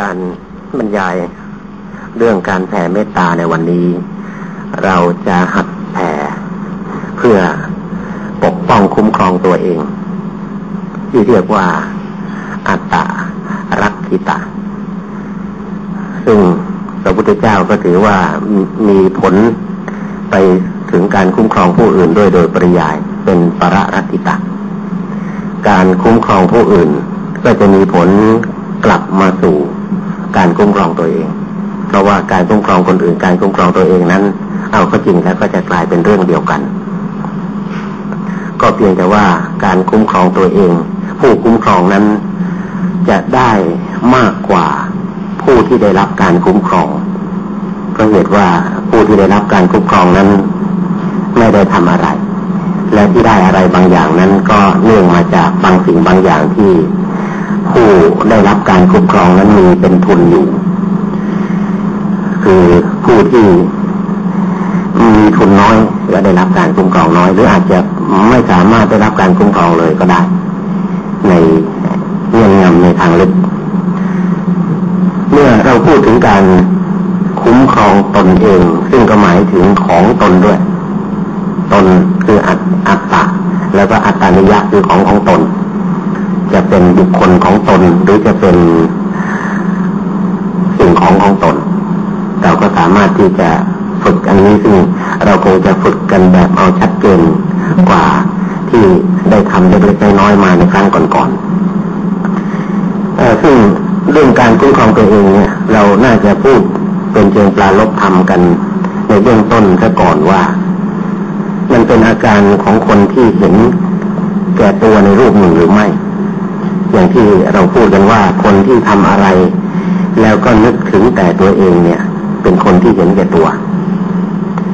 การบรรยายเรื่องการแผ่เมตตาในวันนี้ เราจะหัดแผ่เพื่อปกป้องคุ้มครองตัวเอง ที่เรียกว่าอัตตารักขิตาซึ่งพระพุทธเจ้าก็ถือว่ามีผลไปถึงการคุ้มครองผู้อื่นด้วยโดยปริยายเป็นปรรัติตาการคุ้มครองผู้อื่น ก็จะมีผลกลับมาสู่ การคุ้มครองตัวเอง เพราะว่าการคุ้มครองคนอื่นการคุ้มครองตัวเองนั้น เอาก็จริงแล้วก็จะกลายเป็นเรื่องเดียวกัน ก็เพียงแต่ว่าการคุ้มครองตัวเอง ผู้คุ้มครองนั้น จะได้มากกว่าผู้ที่ได้รับการคุ้มครองเพราะเหตุว่าผู้ที่ได้รับการคุ้มครองนั้น ไม่ได้ทำอะไร และที่ได้อะไรบางอย่างนั้นก็เนื่องมาจากบางสิ่งบางอย่างที่ ผู้ได้รับการคุ้มครองนั้นมีเป็นทุนอยู่ คือผู้ที่มีทุนน้อยและได้รับการคุ้มครองน้อย หรืออาจจะไม่สามารถได้รับการคุ้มครองเลยก็ได้ ในเงื่อนงำในทางลึก เมื่อเราพูดถึงการคุ้มครองตนเอง ซึ่งก็หมายถึงของตนด้วย ตนคืออัตตาแล้วก็อัตตานิยะคือของของตน จะเป็นบุคคลของตนหรือจะเป็นสิ่งของของตน เราก็สามารถที่จะฝึกอันนี้ซึ่งเราคงจะฝึกกันแบบเอาชัดเจนกว่าที่ได้ทำเล็กๆน้อยๆมาในครั้งก่อนๆซึ่งเรื่องการคุ้มครองตัวเองเนี่ย เราน่าจะพูดเป็นเชิงปลาลบทำกันในเบื้องต้นซะก่อนว่า มันเป็นอาการของคนที่เห็นแก่ตัวในรูปหนึ่งหรือไม่ อย่างที่เราพูดกันว่าคนที่ทำอะไร แล้วก็นึกถึงแต่ตัวเองเนี่ย เป็นคนที่เห็นแก่ตัว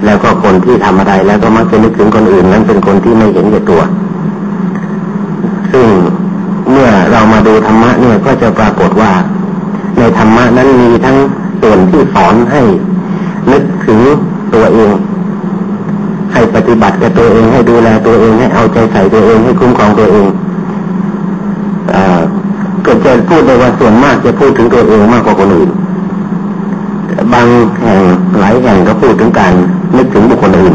แล้วก็คนที่ทำอะไรแล้วก็มักจะนึกถึงคนอื่นนั้นเป็นคนที่ไม่เห็นแก่ตัว ซึ่งเมื่อเรามาดูธรรมะเนี่ยก็จะปรากฏว่า ในธรรมะนั้นมีทั้งส่วนที่สอนให้ นึกถึงตัวเองให้ปฏิบัติกับตัวเองให้ดูแลตัวเองให้เอาใจใส่ตัวเองให้คุ้มครองตัวเอง ก็จะพูดในว่าส่วนมากจะพูดถึงตัวเองมากกว่าคนอื่น บางแห่งหลายแห่งก็พูดถึงการนึกถึงบุคคลอื่น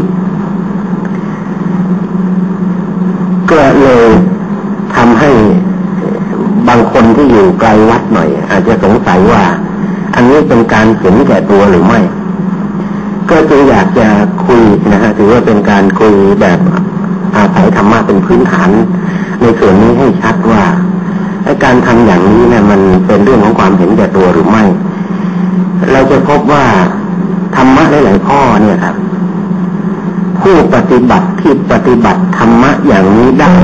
ก็เลยทำให้บางคนที่อยู่ไกลวัดหน่อย อาจจะสงสัยว่า อันนี้เป็นการเห็นแก่ตัวหรือไม่ ก็จึงอยากจะคุยนะฮะถือว่าเป็นการคุยแบบอาศัยธรรมะเป็นพื้นฐาน ในส่วนนี้ให้ชัดว่า การทำอย่างนี้เนี่ยมันเป็นเรื่องของความเห็นแก่ตัวหรือไม่ เราจะพบว่าธรรมะหลายข้อเนี่ยครับ ผู้ปฏิบัติที่ปฏิบัติธรรมะอย่างนี้ได้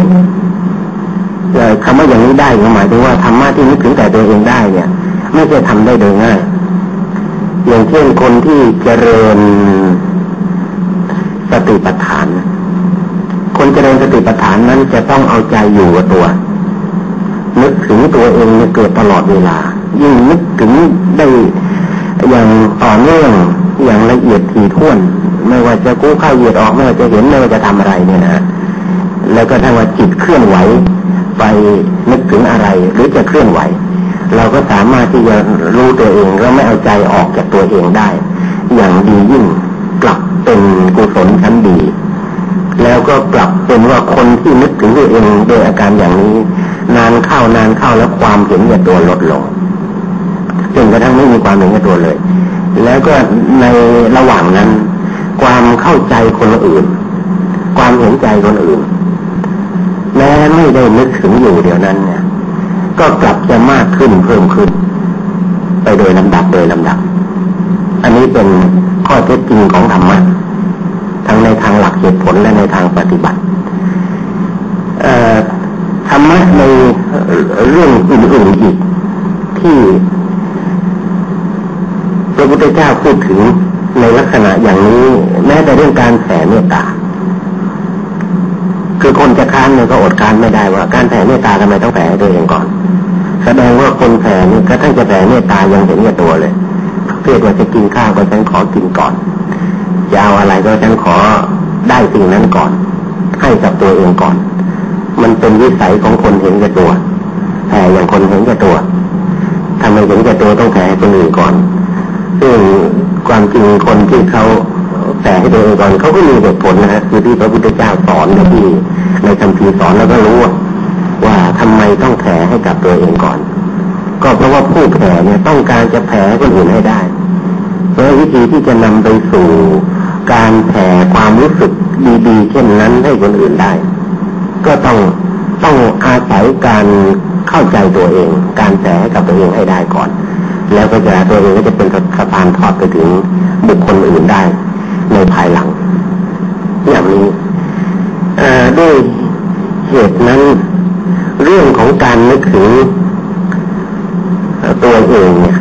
คำว่าอย่างนี้ได้หมายถึงว่าธรรมะที่นึกถึงแต่ตัวเองได้เนี่ย ไม่ใช่ทำได้โดยง่าย อย่างเช่นคนที่เจริญสติปัฏฐาน คนเจริญสติปัฏฐานนั้นจะต้องเอาใจอยู่กับตัว นึกถึงตัวเองเกิดตลอดเวลา ยิ่งนึกถึงได้อย่างต่อเนื่องอย่างละเอียดถี่ถ้วน ไม่ว่าจะกู้ข้าวเหยียดออกไม่ว่าจะเห็นไม่ว่าจะทำอะไรเนี่ยนะแล้วก็ถ้าว่าจิตเคลื่อนไหวไปนึกถึงอะไร หรือจะเคลื่อนไหว เราก็สามารถที่จะรู้ตัวเองแล้วไม่เอาใจออกจากตัวเองได้ อย่างดียิ่งกลับเป็นกุศลชั้นดี แล้วก็กลับเป็นว่าคนที่นึกถึงตัวเองโดยอาการอย่างนี้ นานเข้านานเข้าแล้วความเห็นแก่ตัวลดลงจนกระทั่งไม่มีความเห็นแก่ตัวเลย แล้วก็ในระหว่างนั้น ความเข้าใจคนอื่น ความเห็นใจคนอื่นแม้ไม่ได้นึกถึงอยู่เดี๋ยวนั้นเนี่ย ก็กลับจะมากขึ้นเพิ่มขึ้น ไปโดยลำดับโดยลำดับ อันนี้เป็นข้อเท็จจริงของธรรมะทั้งในทางหลักเหตุผลและในทางปฏิบัติ รรมะในเรื่องอื่นๆอีกที่พระพุทธเจ้าพูดถึงในลักษณะอย่างนี้ แม้แต่เรื่องการแผ่เมตตา คือคนจะค้านเนี่ยก็อดค้านไม่ได้ว่าการแผ่เมตตาทำไมต้องแผ่ตัวเองก่อน แสดงว่าคนแผ่นี่ก็ทั้งจะแผ่เมตตายังเห็นแก่ตัวเลยเพื่อว่าจะกินข้าวก็ฉันขอกินก่อนจะเอาอะไรก็ฉันขอได้สิ่งนั้นก่อน ให้กับตัวเองก่อน มันเป็นวิสัยของคนเห็นแก่ตัวแผ่อย่างคนเห็นแก่ตัวทำไมถึงจะตัวต้องแผ่ให้คนอื่นก่อน ซึ่งความจริงคนที่เขาแผ่ให้ตัวเองก่อนเขาก็มีเหตุผลนะฮะคือที่พระพุทธเจ้าสอนและที่ในคำพีสอนแล้วก็รู้ว่าทำไมต้องแผ่ให้กับตัวเองก่อน ก็เพราะว่าผู้แผ่เนี่ยต้องการจะแผ่ให้คนอื่นให้ได้เพราะวิธีที่จะนำไปสู่การแผ่ความรู้สึกดีๆเช่นนั้นให้คนอื่นได้ ก็ต้องต้องอาศัยการเข้าใจตัวเอง การแผ่ให้กับตัวเองให้ได้ก่อน แล้วก็จะตัวเองก็จะเป็นสะพานทอดไปถึงบุคคลอื่นได้ในภายหลัง อย่างนี้ด้วยเหตุนั้นเรื่องของการนึกถึงตัวเองเนี่ย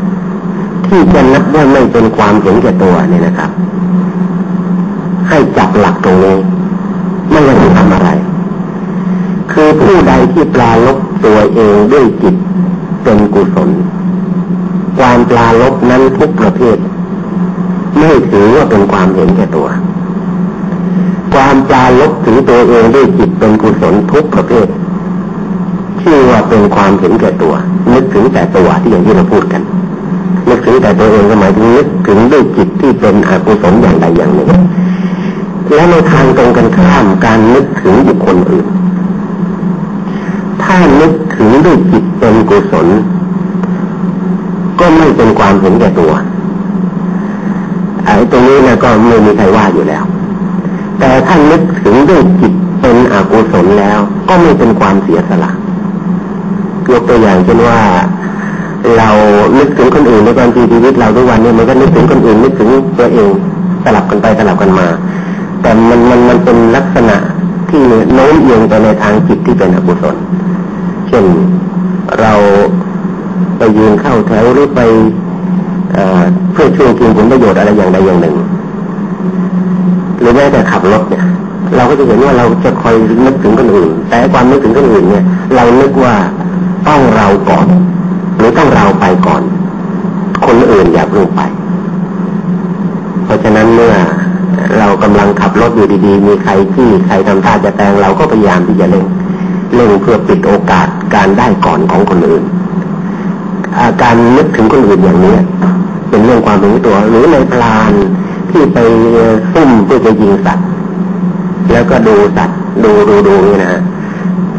ที่จะนับว่าไม่เป็นความเห็นแก่ตัวเนี่ยนะครับ ให้จับหลักตรงนี้ ไม่ว่าจะทำอะไร คือผู้ใด ที่ปลาลบตัวเองด้วยจิตเป็นกุศล ความปลาลบนั้นทุกประเภท ไม่ถือว่าเป็นความเห็นแก่ตัว ความปลาลบถือตัวเองด้วยจิตเป็นกุศลทุกประเภทชื่อว่าเป็นความเห็นแก่ตัว นึกถึงแต่ตัวที่อย่างที่เราพูดกันนึกถึงแต่ตัวเองก็หมายถึงนึกถึงด้วยจิตที่เป็นอกุศลอย่างใดอย่างหนึ่งและในทางตรงกันข้ามการนึกถึงบุคคลอื่น ถ้านึกถึงด้วยจิตเป็นกุศล ก็ไม่เป็นความเห็นแก่ตัวไอ้ตรงนี้นะก็ไม่มีใครว่าอยู่แล้ว แต่ถ้านึกถึงด้วยจิตเป็นอกุศลแล้ว ก็ไม่เป็นความเสียสละยกตัวอย่างเช่นว่าเรานึกถึงคนอื่นในการชีวิตเราทุกวันนี้มันก็นึกถึงคนอื่นนึกถึงตัวเองสลับกันไปสลับกันมา แต่มันมันมันเป็นลักษณะที่โน้มเอียงไปในทางจิตที่เป็นอกุศล เช่นเราไปยืนเข้าแถวหรือไปเพื่อช่วยกินผลประโยชน์อะไรอย่างใดอย่างหนึ่ง หรือแม้แต่ขับรถเนี่ย เราก็จะเห็นว่าเราจะคอยนึกถึงคนอื่น แต่ความนึกถึงคนอื่นเนี่ย เรานึกว่าต้องเราก่อน หรือต้องเราไปก่อน คนอื่นอย่าเพิ่งไป เพราะฉะนั้นเมื่อเรากำลังขับรถอยู่ดีๆ มีใครที่ใครทำท่าจะแตงเราก็พยายามที่จะเล่ง เล่งเพื่อปิดโอกาสการได้ก่อนของคนอื่น อาการนึกถึงคนอื่นอย่างนี้เป็นเรื่องความรู้ตัวหรือในพลานที่ไปซุ่มเพื่อจะยิงสัตว์ แล้วก็ดูสัตว์ดูดูดูนี่นะ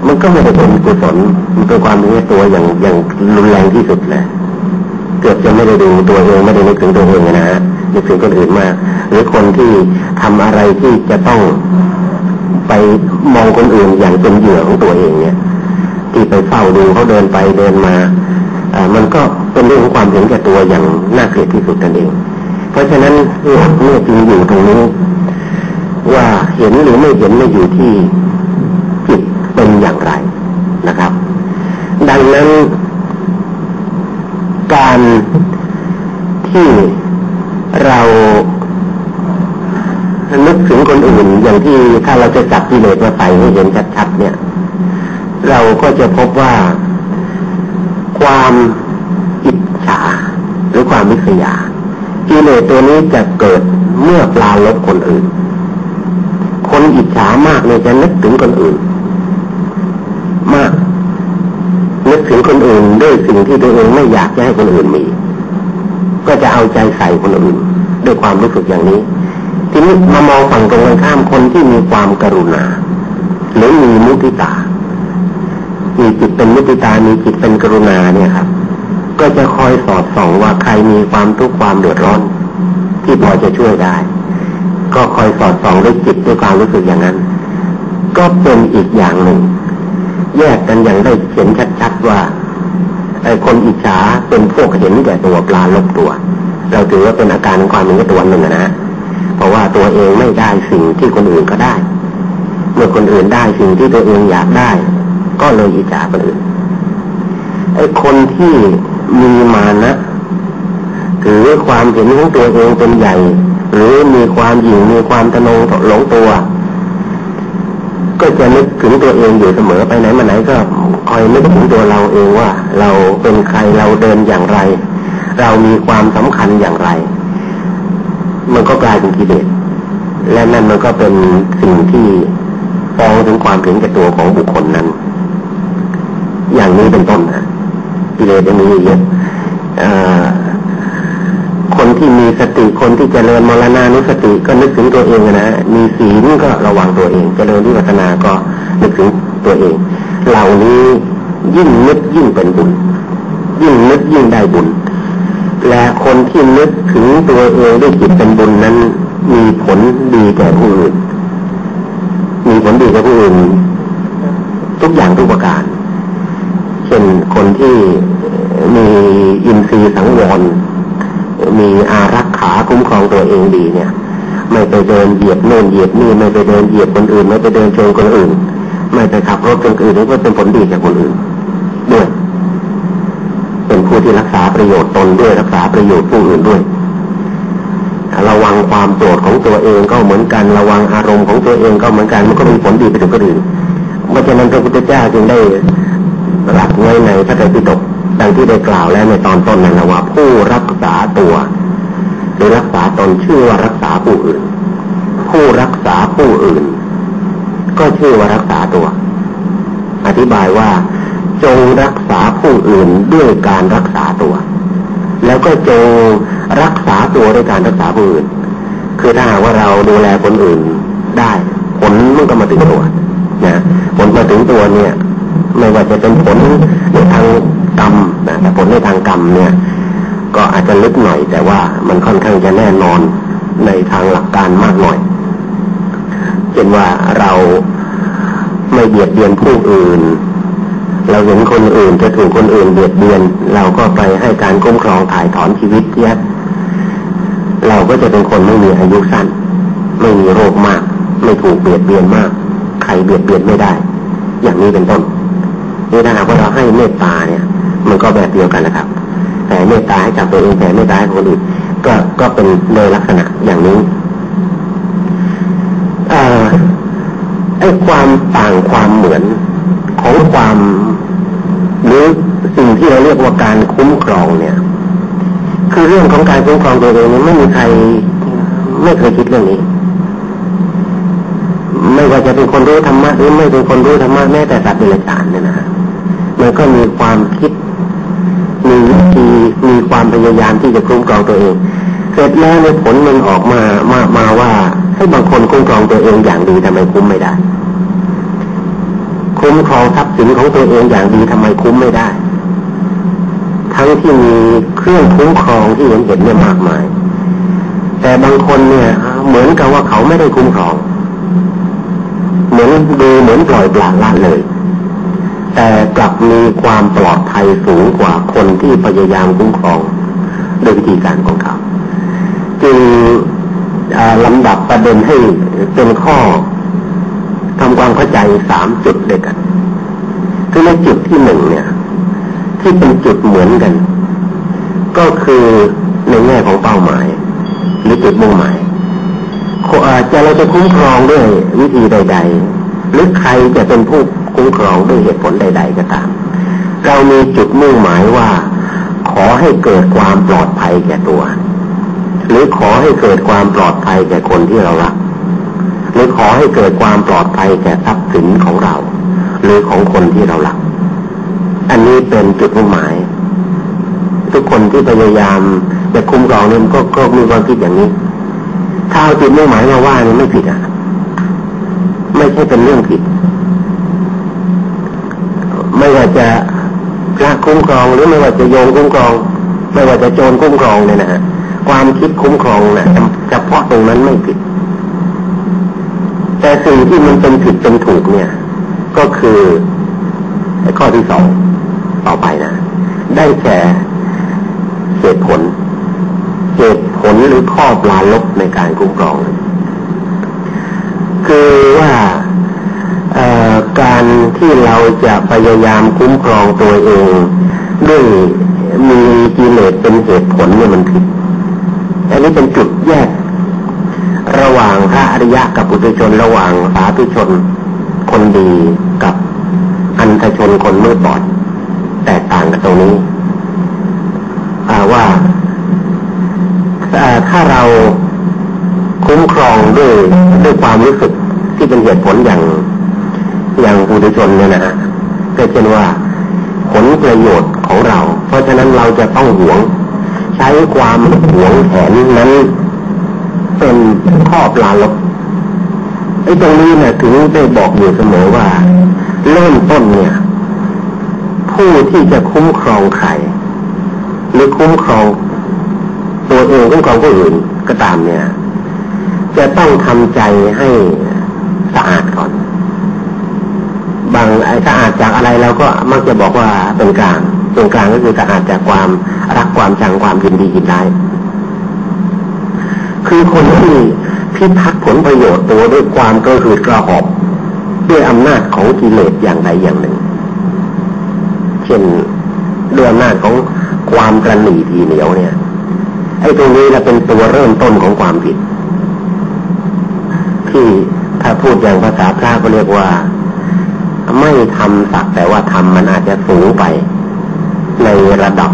มันก็ไม่ได้เป็นกุศลมันเป็นความรู้ตัวอย่างอย่างรุนแรงที่สุดเลยเกือบจะไม่ได้ดูตัวเองไม่ได้นึกถึงตัวเองนะฮะนึกถึงคนอื่นมาก หรือคนที่ทำอะไรที่จะต้องไป มองคนอื่นอย่างเป็นเหยื่อของตัวเองเนี่ยที่ไปเฝ้าดูเขาเดินไปเดินมาอ่ามันก็เป็นเรื่องของความเห็นแก่ตัวอย่างน่าเกลียดที่สุดนั่นเอง เพราะฉะนั้นหลักเมื่อจริงอยู่ตรงนี้ ว่าเห็นหรือไม่เห็นไม่อยู่ที่เป็นอย่างไรนะครับ ดังนั้นการที่เรานึกถึง คนอื่นอย่างที่ถ้าเราจะจับกิเลสมาใส่ให้เห็นชัดๆเนี่ย เราก็จะพบว่า ความอิจฉาหรือความวิษยากิเลสตัวนี้จะเกิดเมื่อปลาลบคนอื่น คนอิจฉามากเนี่ยจะนึกถึงคนอื่น มากนึกถึงคนอื่นด้วยสิ่งที่ตัวเองไม่อยากจะให้คนอื่นมี ก็จะเอาใจใส่คนอื่น ด้วยความรู้สึกอย่างนี้ ทีนี้มามองฝั่งตรงกันข้ามคนที่มีความกรุณา หรือมีมุติตา มีจิตเป็นมุติตา มีจิตเป็นกรุณาเนี่ยครับ ก็จะคอยสอดส่องว่าใครมีความทุกข์ความเดือดร้อน ที่พอจะช่วยได้ ก็คอยสอดส่องด้วยจิตด้วยความรู้สึกอย่างนั้น ก็เป็นอีกอย่างหนึ่ง แยกกันอย่างได้เห็นชัดๆว่าไอ้คนอิจฉาเป็นพวกเห็นแก่ตัวปลาลบตัว เราถือว่าเป็นอาการของความเห็นแก่ตัวหนึ่งนะ เพราะว่าตัวเองไม่ได้สิ่งที่คนอื่นก็ได้ เมื่อคนอื่นได้สิ่งที่ตัวเองอยากได้ ก็เลยอิจฉาคนอื่นไอ้คนที่มีมานะถือความเห็นของตัวเองเป็นใหญ่ หรือมีความหยิ่งมีความตะนงหลงตัว ก็จะนึกถึงตัวเองอยู่เสมอไปไหนมาไหนก็คอยนึกถึงตัวเราเองว่า เราเป็นใครเราเดินอย่างไร เรามีความสำคัญอย่างไร มันก็กลายเป็นกิเลสและนั่นมันก็เป็นสิ่งที่ฟ้องถึงความถึงแก่ตัวของบุคคลนั้น อย่างนี้เป็นต้นนะกิเลสจะมีเยอะคนที่มีสติคนที่จเจริญมรณานุสติก็นึกถึงตัวเองนะมีศีลก็ระวังตัวเองจเจริญวิปัสสนาก็นึกถึงตัวเอง เหล่านี้ยิ่งนึกยิ่งเป็นบุญ ยิ่งนึกยิ่งได้บุญ และคนที่นึกถึงตัวเองด้วยจิตเป็นบุญนั้น มีผลดีแก่ผู้อื่น มีผลดีแก่ผู้อื่น ทุกอย่างทุกประการ เช่นคนที่มีอินทรีย์สังวร มีอารักขาคุ้มครองตัวเองดีเนี่ย ไม่ไปเดินเหยียบโน่นเหยียบนี่ไม่ไปเดินเหยียบคนอื่น ไม่ไปเดินชนคนอื่น ไม่ไปขับรถคนอื่นนี่ก็เป็นผลดีแก่คนอื่น ผู้ที่รักษาประโยชน์ตนด้วยรักษาประโยชน์ผู้อื่นด้วย ระวังความโกรธของตัวเองก็เหมือนกันระวังอารมณ์ของตัวเองก็เหมือนกันมันก็มีผลดีไปถึงคนอื่นเพราะฉะนั้นพระพุทธเจ้าจึงได้หลักไว้ในพระไตรปิฎกดังที่ได้กล่าวแล้วในตอนต้นนั้นว่าผู้รักษาตัวหรือรักษาตนชื่อว่ารักษาผู้อื่น ผู้รักษาผู้อื่น ก็ชื่อว่ารักษาตัว อธิบายว่า จงรักษาผู้อื่นด้วยการรักษาตัว แล้วก็จงรักษาตัวด้วยการรักษาผู้อื่น คือถ้าหากว่าเราดูแลคนอื่นได้ผลมันก็มาถึงตัวนะผลมาถึงตัวเนี่ย ไม่ว่าจะเป็นผลในทางกรรมนะแต่ผลในทางกรรมเนี่ย ก็อาจจะลึกหน่อย แต่ว่ามันค่อนข้างจะแน่นอนในทางหลักการมากหน่อยเช่นว่าเราไม่เบียดเบียนผู้อื่น เราเห็นคนอื่นจะถูกคนอื่นเบียดเบียน เราก็ไปให้การคุ้มครองถ่ายถอนชีวิตเยอะเราก็จะเป็นคนไม่มีอายุสั้น ไม่มีโรคมาก ไม่ถูกเบียดเบียนมาก ใครเบียดเบียนไม่ได้ อย่างนี้เป็นต้นนี่ถ้าหากว่าเราให้เมตตาเนี่ย มันก็แบบเดียวกันนะครับ แต่เมตตาให้กับตัวเองแต่เมตตาให้คนอื่นก็ก็เป็นโดยลักษณะอย่างนี้ไอ้ความต่างความเหมือนของความ หรือสิ่งที่เราเรียกว่าการคุ้มครองเนี่ย คือเรื่องของการคุ้มครองตัวเองนี่ไม่มีใครไม่เคยคิดเรื่องนี้ ไม่ว่าจะเป็นคนรู้ธรรมะหรือไม่เป็นคนรู้ธรรมะแม้แต่สัตว์เดรัจฉานเนี่ยนะมันก็มีความคิดมีวิธีมีความพยายามที่จะคุ้มครองตัวเอง เสร็จแล้วในผลมันออกมามามาว่าให้บางคนคุ้มครองตัวเองอย่างดีทำไมคุ้มไม่ได้ คุ้มครองทรัพย์สินของตัวเองอย่างดีทำไมคุ้มไม่ได้ ทั้งที่มีเครื่องคุ้มครองที่เห็นเห็นเนี่ยมากมาย แต่บางคนเนี่ย เหมือนกับว่าเขาไม่ได้คุ้มครอง เหมือนดูเหมือนปล่อยปละละเลย แต่กลับมีความปลอดภัยสูงกว่าคนที่พยายามคุ้มครองโดยวิธีการของเขาจึงลำดับประเด็นให้เป็นข้อ ความเข้าใจสามจุดเด็กันคือในจุดที่หนึ่งเนี่ย ที่เป็นจุดเหมือนกัน ก็คือในแง่ของเป้าหมาย หรือจุดมุ่งหมายอาจจะเราจะคุ้มครองด้วยวิธีใด ๆ หรือใครจะเป็นผู้คุ้มครองด้วยเหตุผลใด ๆ ก็ตาม เรามีจุดมุ่งหมายว่า ขอให้เกิดความปลอดภัยแก่ตัว หรือขอให้เกิดความปลอดภัยแก่คนที่เรารัก หรือขอให้เกิดความปลอดภัยแก่ทรัพย์สินของเรา หรือของคนที่เรารัก อันนี้เป็นจุดมุ่งหมาย ทุกคนที่พยายามจะคุ้มครองเนี่ยก็ก็มีความคิดอย่างนี้ ถ้าเอาจุดมุ่งหมายมาว่านี่ไม่ผิดอะ ไม่ใช่เป็นเรื่องผิด ไม่ว่าจะพระคุ้มครองหรือไม่ว่าจะโยงคุ้มครอง ไม่ว่าจะโจรคุ้มครองเนี่ยนะฮะความคิดคุ้มครองนะ่ะเฉพาะตรงนั้นไม่ผิด แต่สิ่งที่มันเป็นผิดเป็นถูกเนี่ย ก็คือข้อที่สองต่อไปนะ ได้แก่เหตุผลเหตุผลหรือข้อปลาลบในการคุ้มครอง คือว่าการที่เราจะพยายามคุ้มครองตัวเอง ด้วยมีกิเลสเป็นเหตุผลเนี่ยมันผิดอันนี้เป็นจุดแยก ระหว่างพระอริยะกับปุถุชน ระหว่างสาธุชน คนดีกับอันธชนคนมืดบอด แตกต่างกันตรงนี้ว่าถ้าเราคุ้มครองด้วยด้วยความรู้สึกที่เป็นเหตุผลอย่างอย่างปุถุชนเนี่ยนะฮะก็เช่นว่าผลประโยชน์ของเรา เพราะฉะนั้นเราจะต้องหวง ใช้ความหวงแหนนั้น เป็นข้อปลาลบไอ้ตรงนี้เนี่ยถึงได้บอกอยู่เสมอว่า เริ่มต้นเนี่ย ผู้ที่จะคุ้มครองใครหรือคุ้มครองตัวเองคุ้มครองผู้อื่นก็ตามเนี่ย จะต้องทำใจให้สะอาดก่อน บางไอ้สะอาดจากอะไรเราก็มักจะบอกว่าเป็นกลางเป็นกลางก็คือสะอาดจากความรักความชังความยินดียินได้ คือคนที่พิทักษ์ผลประโยชน์ตัวด้วยความกระหืดกระหอบด้วยอำนาจของกิเลสอย่างใดอย่างหนึ่ง เช่นด้วยอำนาจของความกระหนี่ทีเหนียวเนี่ย ไอ้ตรงนี้แหละเป็นตัวเริ่มต้นของความผิด ที่ถ้าพูดอย่างภาษาพระก็เรียกว่า ไม่ทำสักแต่ว่าทำมันอาจจะสูงไป ในระดับ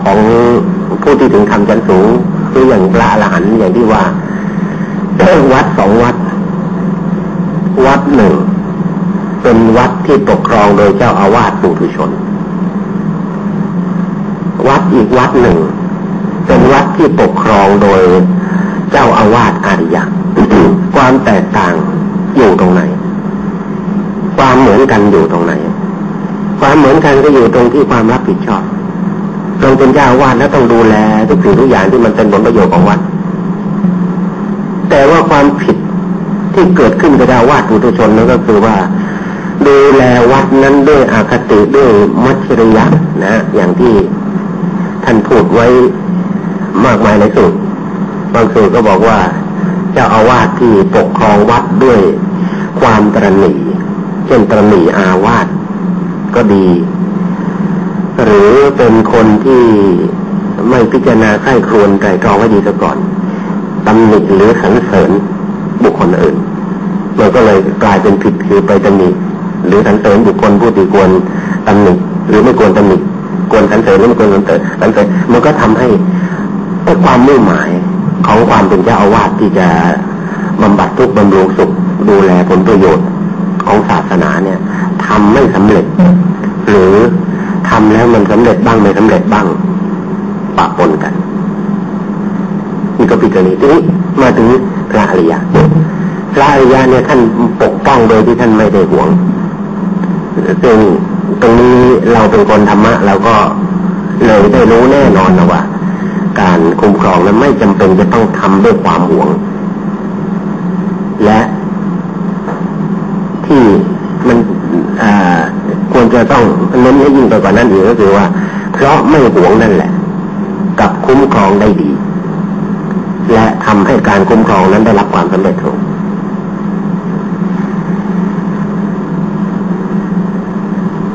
ของผู้ที่ถึงทำชั้นสูง คืออย่างพระอรหันต์อย่างที่ว่าวัดสองวัด วัดหนึ่ง เป็นวัดที่ปกครองโดยเจ้าอาวาสปุถุชน วัดอีกวัดหนึ่ง เป็นวัดที่ปกครองโดยเจ้าอาวาสอาริยะความแตกต่างอยู่ตรงไหน ความเหมือนกันอยู่ตรงไหน ความเหมือนกันก็อยู่ตรงที่ความรับผิดชอบ ตรงเป็นเจ้าวาดแล้วต้องดูแลทุกสิ่งทุกอย่างที่มันเป็นผลประโยชน์ของวัด แต่ว่าความผิดที่เกิดขึ้นกับเจ้าวาดปุถุชนนั่นก็คือว่า ดูแลวัดนั้นด้วยอาคติด้วยมัชริยะนะอย่างที่ท่านพูดไว้มากมายในสุดบางสูตรก็บอกว่าเจ้าอาวาสที่ปกครองวัดด้วยความตรณีเช่นตรณีอาวาสก็ดี หรือเป็นคนที่ไม่พิจารณาไข้ครวนไตรตรองไว้ดีซะก่อนตำหนิหรือสรรเสริญบุคคลอื่นมันก็เลยกลายเป็นผิดคือไปตำหนิหรือสรรเสริญบุคคลผู้ที่ควรตำหนิหรือไม่ควรตำหนิควรสรรเสริญหรือไม่ควรสรรเสริญสรรเสริญมันก็ทำให้ความมุ่งหมายของความเป็นเจ้าอาวาสที่จะบำบัดทุกข์บำรุงสุขดูแลผลประโยชน์ของศาสนาเนี่ยทำไม่สำเร็จ หรือ ทำแล้วมันสำเร็จบ้างไม่สำเร็จบ้างปะปนกันนี่ก็พิจารณาทีนี้มาถึงพระอริยะพระอริยะเนี่ยท่านปกป้องโดยที่ท่านไม่ได้หวงซึ่งตรงนี้เราเป็นคนธรรมะเราก็เลยได้รู้แน่นอนนะว่า การคุ้มครองนั้นไม่จำเป็นจะต้องทำด้วยความหวง และ ที่มันอ่าควร จะต้องเน้นให้ยิ่งไปกว่านั้นอีกก็คือว่า เพราะไม่หวงนั่นแหละ กับคุ้มครองได้ดี และทำให้การคุ้มครองนั้นได้รับความสำเร็จสูง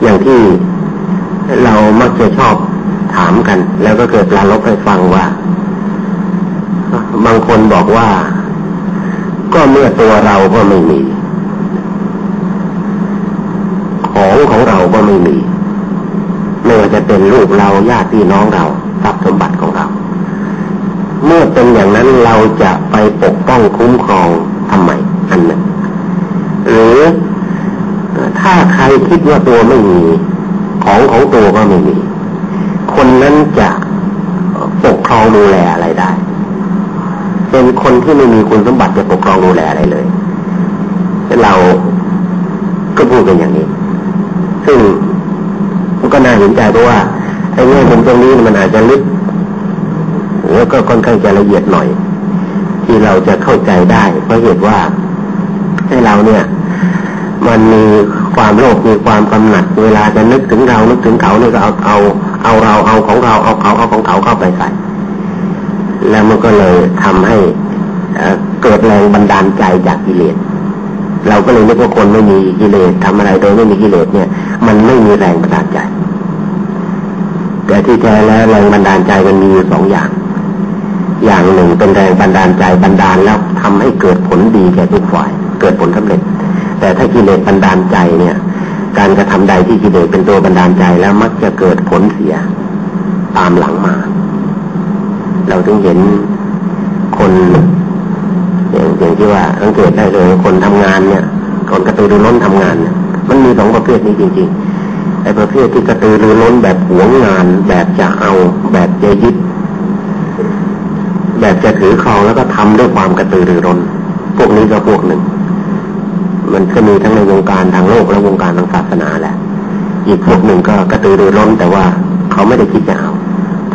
อย่างที่เรามักจะชอบถามกัน แล้วก็เกิดปลาลบให้ฟังว่า บางคนบอกว่า ก็เมื่อตัวเราก็ไม่มีของของเราก็ ไม่มีไม่ว่าจะเป็นลูกเราญาติพี่น้องเราทรัพย์สมบัติของเรา เมื่อเป็นอย่างนั้นเราจะไปปกป้องคุ้มครองทำไมอันนั้นหรือถ้าใครคิดว่าตัวไม่มีของของตัวก็ไม่มี คนนั้นจะปกครองดูแลอะไรได้ เป็นคนที่ไม่มีคุณสมบัติจะปกครองดูแลอะไรเลยเราก็พูดเป็นอย่างนี้ ซึ่งมันก็น่าเห็นใจเพราะว่าไอ้เรื่องตรงนี้มันอาจจะลึกแล้วก็ค่อนข้างจะละเอียดหน่อย ที่เราจะเข้าใจได้เพราะเหตุว่าให้เราเนี่ย มันมีความโลภมีความกำหนัด เวลาจะนึกถึงเรานึกถึงเขาเนี่ยก็เอาเอาเอาเราเอาของเราเอาเขาเอาของเขาเข้าไปใส่ แล้วมันก็เลยทำให้เกิดแรงบันดาลใจจากกิเลสเราก็เลยนึกว่าคนไม่มีกิเลสทำอะไรโดยไม่มีกิเลสเนี่ย มันไม่มีแรงบันดาลใจ แต่ที่แท้แล้วแรงบันดาลใจมันมีอยู่สองอย่าง อย่างหนึ่งเป็นแรงบันดาลใจบันดาลแล้วทำให้เกิดผลดีแก่ทุกฝ่าย เกิดผลสำเร็จ แต่ถ้ากิเลสบันดาลใจเนี่ย การกระทำใดที่กิเลสเป็นตัวบันดาลใจแล้วมักจะเกิดผลเสียตามหลังมา เราถึงเห็นคนอย่างอย่างที่ว่าสังเกตได้เลยคนทำงานเนี่ยคนกระตือรือร้นทำงานเนี่ย มันมีสองประเภทนี้จริงๆไอ้ประเภทที่กระตือรือร้นแบบหวงงาน แบบจะเอา แบบจะยึด แบบจะถือครองแล้วก็ทำด้วยความกระตือรือร้น พวกนี้ก็พวกหนึ่ง มันก็มีทั้งในวงการทางโลกและวงการทางศาสนาแหละ อีกพวกหนึ่งก็กระตือรือร้น แต่ว่าเขาไม่ได้คิดจะเอา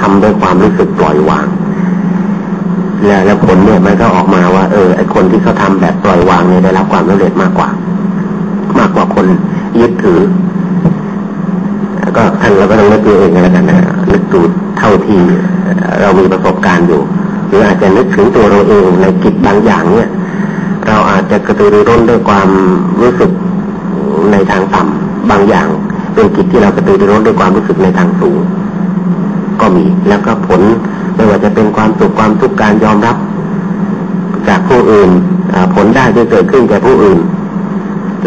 ทำด้วยความรู้สึกปล่อยวางแล้วผลเนี่ยมันก็ออกมาว่าเออไอคนที่เขาทาแบบปล่อยวางเนี่ยได้รับความสำเร็จมากกว่า กว่าคนยึดถือ ก็ท่านเราก็ต้องนึกดูเองแล้วกันนะนึกดูเท่าที่เรามีประสบการณ์อยู่ หรืออาจจะนึกถึงตัวเราเองในกิจบางอย่างเนี่ย เราอาจจะกระตือรือร้นด้วยความรู้สึกในทางต่ำบางอย่าง เป็นกิจที่เรากระตือรือร้นด้วยความรู้สึกในทางสูง ก็มีแล้วก็ผลไม่ว่าจะเป็นความสุขความทุกข์การยอมรับ จากผู้อื่นผลได้ที่เกิดขึ้นจากผู้อื่น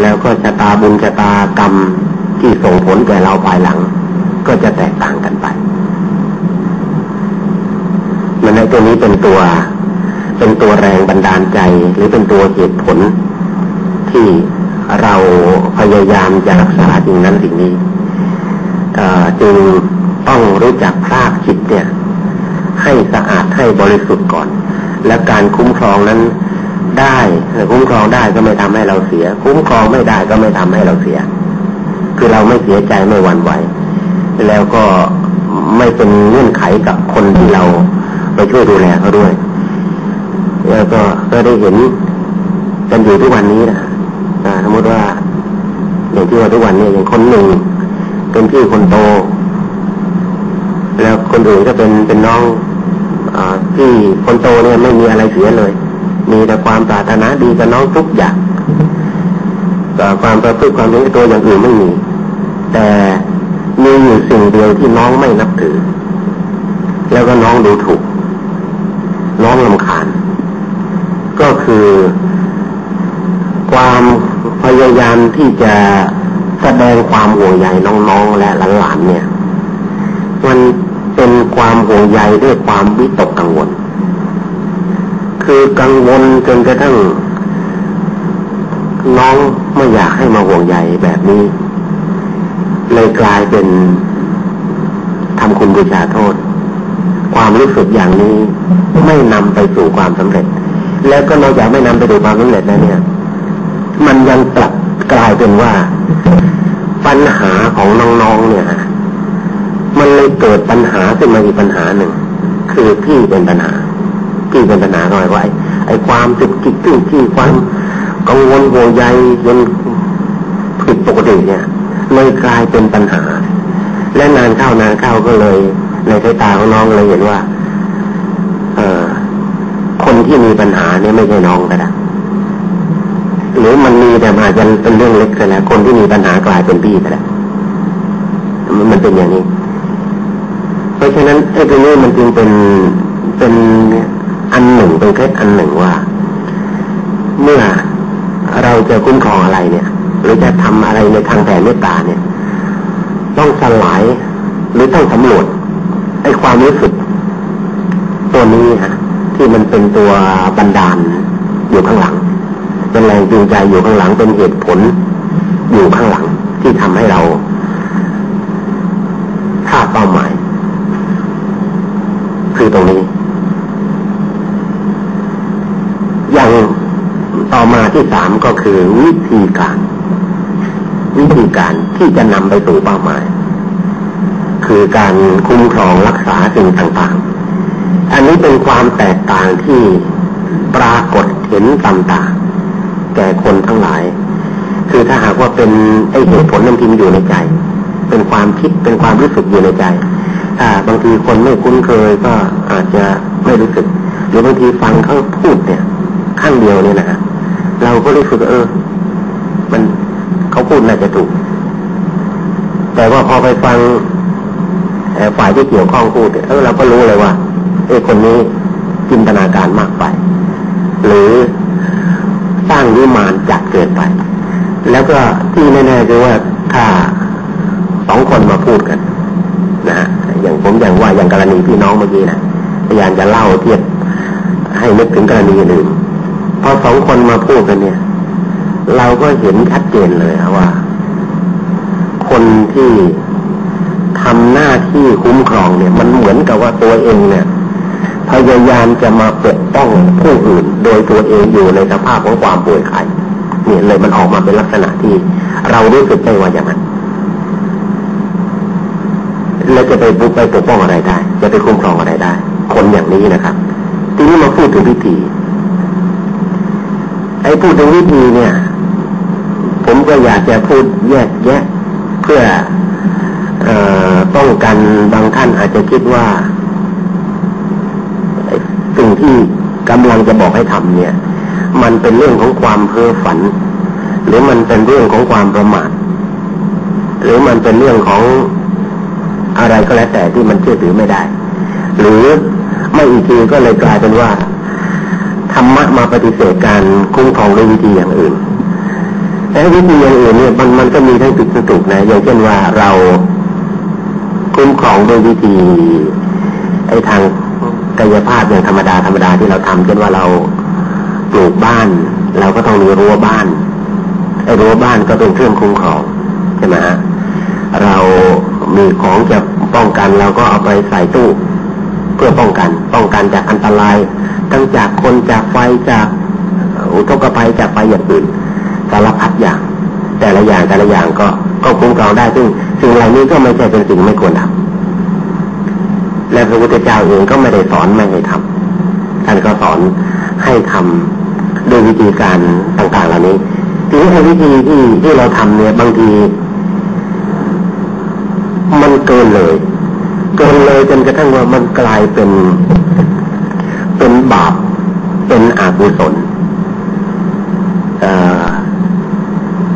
แล้วก็ชะตาบุญชะตากรรมที่ส่งผลแก่เราภายหลัง ก็จะแตกต่างกันไป มันในตัวนี้เป็นตัว เป็นตัวแรงบันดาลใจ หรือเป็นตัวเหตุผลที่เราพยายามจะรักษาสิ่งนั้นสิ่งนี้จึงต้องรู้จักภาคจิตเนี่ย ให้สะอาดให้บริสุทธิ์ก่อน และการคุ้มครองนั้นได้ คุ้มครองได้ก็ไม่ทำให้เราเสีย คุ้มครองไม่ได้ก็ไม่ทำให้เราเสีย คือเราไม่เสียใจไม่หวั่นไหว แล้วก็ไม่เป็นเงื่อนไขกับคนที่เราไปช่วยดูแลเขาด้วย แล้วก็ก็ได้เห็นกันอยู่ทุกวันนี้นะสมมติว่าอย่างที่ว่าทุกวันนี้อย่างคนหนึ่งเป็นพี่คนโต แล้วคนอื่นก็เป็นเป็นน้องอที่คนโตเนี่ยไม่มีอะไรเสียเลย มีแต่ความปรารถนาดีกับน้องทุกอย่างแต่ความประพฤติความเห็นตัวอย่างอื่นไม่มี แต่มีอยู่สิ่งเดียวที่น้องไม่นับถือ แล้วก็น้องดูถูก น้องลำคาญ ก็คือความพยายามที่จะแสดงความห่วงใยน้องๆและหลานๆเนี่ย มันเป็นความห่วงใยด้วยความวิตกกังวล คือกังวลจนกระทั่ง น้องไม่อยากให้มาห่วงใยแบบนี้ เลยกลายเป็นทำคุณบูชาโทษ ความรู้สึกอย่างนี้ไม่นำไปสู่ความสำเร็จ แล้วก็นอกจากไม่นำไปสู่ความสำเร็จแล้วเนี่ย มันยังกลับกลายเป็นว่า ปัญหาของน้องๆเนี่ย มันเลยเกิดปัญหาขึ้นมาอีกปัญหาหนึ่ง คือพี่เป็นปัญหา พี่เป็นปัญหาหน่อยว่าไอ้ความจุกจิกตื้ที่ความกังวลห่วงใยจนผิดปกติเนี่ยเลยกลายเป็นปัญหา และนานเข้านานเข้าก็เลย ในสายตาของน้องเลยเห็นว่า เออคนที่มีปัญหาเนี่ยไม่ใช่น้องก็ได้หรือมันมีแต่อาจจะเป็นเรื่องเล็กก็แล้วคนที่มีปัญหากลายเป็นพี่ก็ได้มันเป็นอย่างนี้ เพราะฉะนั้นไอ้ตรงนี้มันจึงเป็นเป็น อันหนึ่งเป็นเคล็ดอันหนึ่งว่า เมื่อเราจะคุ้มครองอะไรเนี่ย หรือจะทำอะไรในทางแผ่เมตตาเนี่ย ต้องสลายหรือต้องสำรวจไอ้ความรู้สึก ตัวนี้ฮะที่มันเป็นตัวบันดาลอยู่ข้างหลัง เป็นแรงจูงใจอยู่ข้างหลังเป็นเหตุผลอยู่ข้างหลังที่ทำให้เราท่าเป้าหมาย คือตรงนี้ อย่างต่อมาที่สามก็ คือวิธีการ วิธีการที่จะนำไปสู่เป้าหมาย คือการคุ้มครองรักษาสิ่งต่างๆ อันนี้เป็นความแตกต่างที่ปรากฏเห็นต่างๆแก่คนทั้งหลาย คือถ้าหากว่าเป็นไอเหตุผลนั้นพิมพ์อยู่ในใจ เป็นความคิดเป็นความรู้สึกอยู่ในใจ ถ้าบางทีคนไม่คุ้นเคยก็อาจจะไม่รู้สึก หรือบางทีฟังเขาพูดเนี่ยข้างเดียวเนี่ยนะเรา ก็รู้สึกเออ มันเขาพูดน่าจะถูก แต่ว่าพอไปฟังฝ่ายที่เกี่ยวข้องพูดเออเราก็รู้เลยว่าไอ้คนนี้จินตนาการมากไป หรือสร้างวิมานจัดเกินไป แล้วก็ที่แน่ๆคือว่าถ้าสองคนมาพูดกันนะอย่างผมอย่างว่าอย่างกรณีพี่น้องเมื่อกี้นะพยายามจะเล่าเทียบให้นึกถึงกรณีอื่น พอสองคนมาพูดกันเนี่ย เราก็เห็นชัดเจนเลยว่า คนที่ทำหน้าที่คุ้มครองเนี่ย มันเหมือนกับว่าตัวเองเนี่ย พยายามจะมาปกป้องผู้อื่น โดยตัวเองอยู่ในสภาพของความป่วยไข้เนี่ยเลยมันออกมาเป็นลักษณะที่ เรารู้สึกได้ว่าอย่างนั้นแล้วจะไปบุกไปปกป้องอะไรได้ จะไปคุ้มครองอะไรได้ คนอย่างนี้นะครับ ทีนี้มาพูดถึงวิธี ไอ้พูดถึงวิธีเนี่ย ผมก็อยากจะพูดแยกแยะ เพื่ออป้องกันบางท่านอาจจะคิดว่าสิ่งที่กำลังจะบอกให้ทำเนี่ย มันเป็นเรื่องของความเพ้อฝัน หรือมันเป็นเรื่องของความประมาทหรือมันเป็นเรื่องของอะไรก็แล้วแต่ที่มันเชื่อถือไม่ได้ หรือไม่อีกทีก็เลยกลายเป็นว่า ธรรมะมาปฏิเสธการคุ้มครองด้วยวิธีอย่างอื่นแต่วิธีอย่างอื่นเนี่ยมันมันก็มีทั้งผิดถูกนะอย่างเช่นว่าเราคุ้มครองด้วยวิธีไอ้ทางกายภาพอย่างธรรมดาธรรมดาที่เราทำเช่นว่าเราปลูกบ้าน เราก็ต้องมีรั้วบ้านไอ้รั้วบ้านก็เป็นเครื่องคุ้มครองใช่ไหมฮะเรามีของจะป้องกันเราก็เอาไปใส่ตู้ เพื่อป้องกัน ป้องกันจากอันตราย ทั้งจากคนจากไฟจากอุทกภัยจากไฟอย่างอื่นสารพัดอย่าง แต่ละอย่างแต่ละอย่างก็ก็คุ้มครองได้ซึ่งสิ่งเหล่านี้ก็ไม่ใช่เป็นสิ่งไม่ควรทำและพระพุทธเจ้าเองก็ไม่ได้สอนไม่ให้ทำท่านก็สอนให้ทำด้วยวิธีการต่างๆ เหล่านี้ทีนี้วิธีที่ที่เราทำเนี่ยบางที มันเกินเลย เกินเลยจนกระทั่งว่ามันกลายเป็น บาปเป็นอกุศล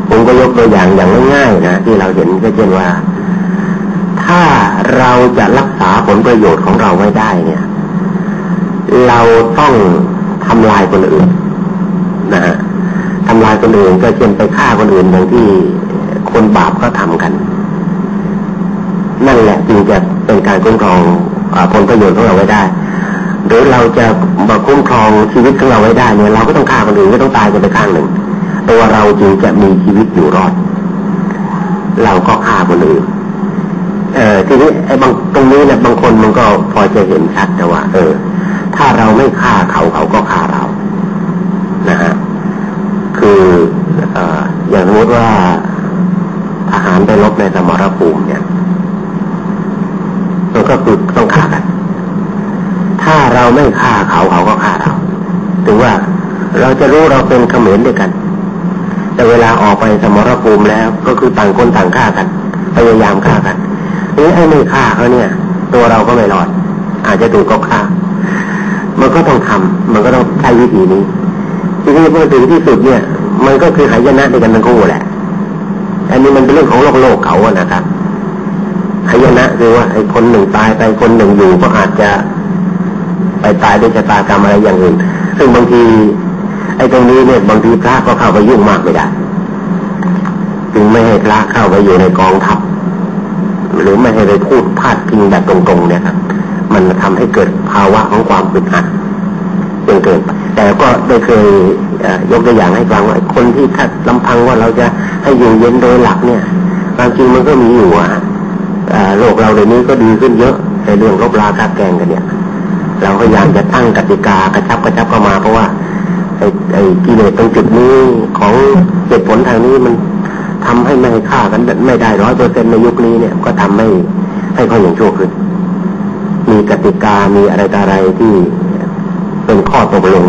ผมก็ยกตัวอย่างอย่างง่ายๆนะที่เราเห็นก็เช่นว่า ถ้าเราจะรักษาผลประโยชน์ของเราไว้ได้เนี่ย เราต้องทำลายคนอื่นนะฮะทำลายคนอื่นก็เช่นไปฆ่าคนอื่นอย่างที่คนบาปเขาทากัน นั่นแหละจึงจะเป็นการคุ้มครองผลประโยชน์ของเราไว้ได้ หรือเราจะมาคุ้มครองชีวิตของเราไว้ได้เนี่ยเราก็ต้องฆ่าคนอื่นก็ต้องตายกันไปข้างหนึ่ง ตัวเราจึงจะมีชีวิตอยู่รอด เราก็ฆ่าคนอื่นเออทีนี้ไอ้บางตรงนี้เนี่ยบางคนมันก็พอจะเห็นชัดแต่ว่า เออ ถ้าเราไม่ฆ่าเขาเขาก็ฆ่าเรา นะฮะคือออย่างสมมติว่าทหารไปรบในสมรภูมิเนี่ยมันก็คือต้องฆ่ากัน ถ้าเราไม่ฆ่าเขาเขาก็ฆ่าเราถึงว่าเราจะรู้เราเป็นเขมรด้วยกัน แต่เวลาออกไปสมรภูมิแล้ว ก็คือต่างคนต่างฆ่ากันพยายามฆ่ากันนี่ไอ้ไม่ฆ่าเขาเนี่ย ตัวเราก็ไม่รอด อาจจะถูกก็ฆ่า มันก็ต้องทำมันก็ต้องใช้วิธีนี้ทีนี้พอถึงที่สุดเนี่ย มันก็คือหายนะด้วกันทั้งคู่แหละ อันนี้มันเป็นเรื่องของโลกโลกเขาอะนะครับหายนะคือว่าไอ้คนหนึ่งตายไปคนหนึ่งอยู่ก็อาจจะ ไปตายด้วยชะตากรรมอะไรอย่างอื่น ซึ่งบางทีไอ้ตรงนี้เนี่ยบางทีพระก็เข้าไปยุ่งมากไม่ได้จึงไม่ให้พระเข้าไปอยู่ในกองทัพ หรือไม่ให้ไปพูดพาดพิงแบบตรงๆเนี่ยครับมันทำให้เกิดภาวะของความอึดอัดจนเกินแต่ก็ได้เคยยกตัวอย่างให้ฟังว่าคนที่ถ้าลำพังว่าเราจะให้อยู่เย็นโดยหลักเนี่ยความจริงมันก็มีอยู่อะโลกเราเดี๋ยวนี้ก็ดีขึ้นเยอะในเรื่องรบราคาแกงกันเนี่ย เราพยายามจะตั้งกติกากระชับกระชับเข้ามา เพราะว่าไอ้ไอ้กิเลสตรงจุดนี้ของเหตุผลทางนี้มันทำให้ไม่ฆ่ากันไม่ได้ร้อยเปอร์เซ็นในยุคนี้เนี่ยก็ทำให้ให้ข้ออย่างชั่วขึ้น มีกติกามีอะไรต่ออะไรที่เป็นข้อตกลง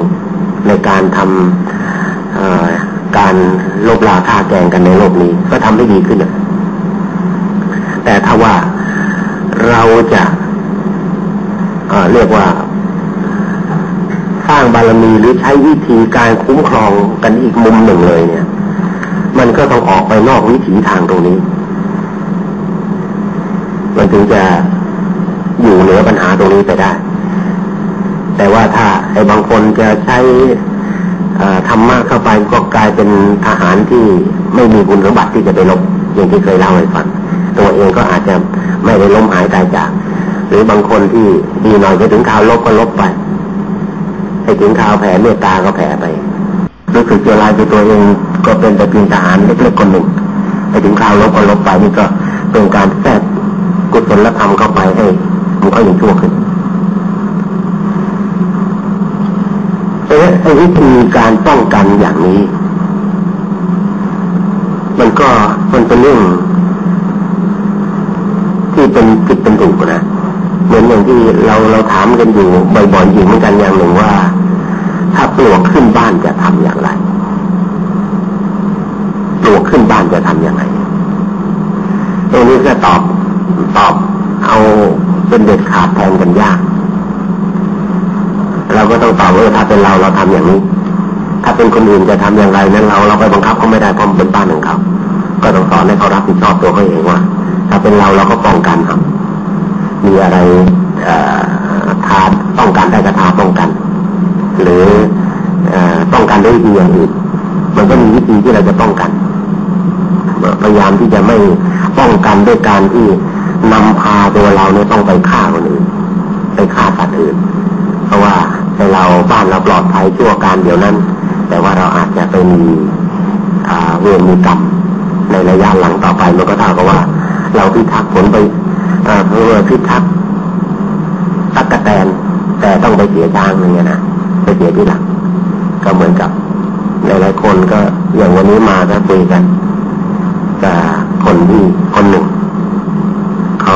ในการทำการลบลาฆ่าแกงกันในโลกนี้ ก็ทำได้ดีขึ้นแต่ถ้าว่าเราจะเเรียกว่า ร้างบารมีหรือใช้วิธีการคุ้มครองกันอีกมุมหนึ่งเลยเนี่ย มันก็ต้องออกไปนอกวิถีทางตรงนี้ มันถึงจะอยู่เหนือปัญหาตรงนี้ไปได้ แต่ว่าถ้าไอ้บางคนจะใช้ธรรมะเข้าไปก็กลายเป็นทหารที่ไม่มีคุณสมบัติที่จะไปลบอย่างที่เคยเล่าให้ฟังตัวเองก็อาจจะไม่ได้ล้มหายตายจาก หรือบางคนที่ดีหน่อยไปถึงข่าวลบก็ลบไป ไปถึงข่าวแผ่เมตตาก็แผ่ไป รู้สึกเจรายไปตัวเองก็เป็นแต่เพียงทหารเล็กๆคนหนึ่งไปถึงข่าวลบก็ลบไปนี่ก็เป็นการแทรกกุศลธรรมเข้าไปให้มันก็ยิ่งชั่วขึ้นเพราะฉะนั้วิธีการป้องกันอย่างนี้ มันก็มันเป็นเรื่องที่เป็นผิดเป็นถูกนะเหมือนอย่างที่เราเราถามกันอยู่บ่อยๆอยู่เหมือนกันอย่างหนึ่งว่า ถ้าปลวกขึ้นบ้านจะทำอย่างไร ปลวกขึ้นบ้านจะทำอย่างไรตรงนี้ก็ตอบตอบเอาเป็นเด็ดขาดแทนกันยาก เราก็ต้องตอบว่าถ้าเป็นเราเราทำอย่างนี้ ถ้าเป็นคนอื่นจะทำอย่างไรนั้นเราเราไปบังคับเขาไม่ได้เพราะมันเป็นบ้านของเขาก็ต้องสอนให้เขารับผิดชอบตัวเขาเองว่า ถ้าเป็นเราเราก็ป้องกันครับมีอะไรทาป้องกันได้ก็ทาป้องกัน ป้องกันด้วยวิธีอย่างอื่นมันก็มีวิธีที่เราจะป้องกันพยายามที่จะไม่ป้องกันด้วยการที่นำพาตัวเราเนี่ยต้องไปฆ่าคนอื่นไปฆ่าสัตว์อื่น เพราะว่าในเราบ้านเราปลอดภัยชั่วการเดียวนั้น แต่ว่าเราอาจจะไปมีเวรมีกรรมในระยะหลังต่อไปมันก็เท่ากับว่า เราพิทักษ์ผลไปเพื่อพิทักษ์ตักกะแตนแต่ต้องไปเสียช้างอย่างเงี้ยนะไปเสียที่หลัง ก็เหมือนกับหลายๆคนก็อย่างวันนี้มาก็คุยกันกับคนที่คนหนึ่งเขา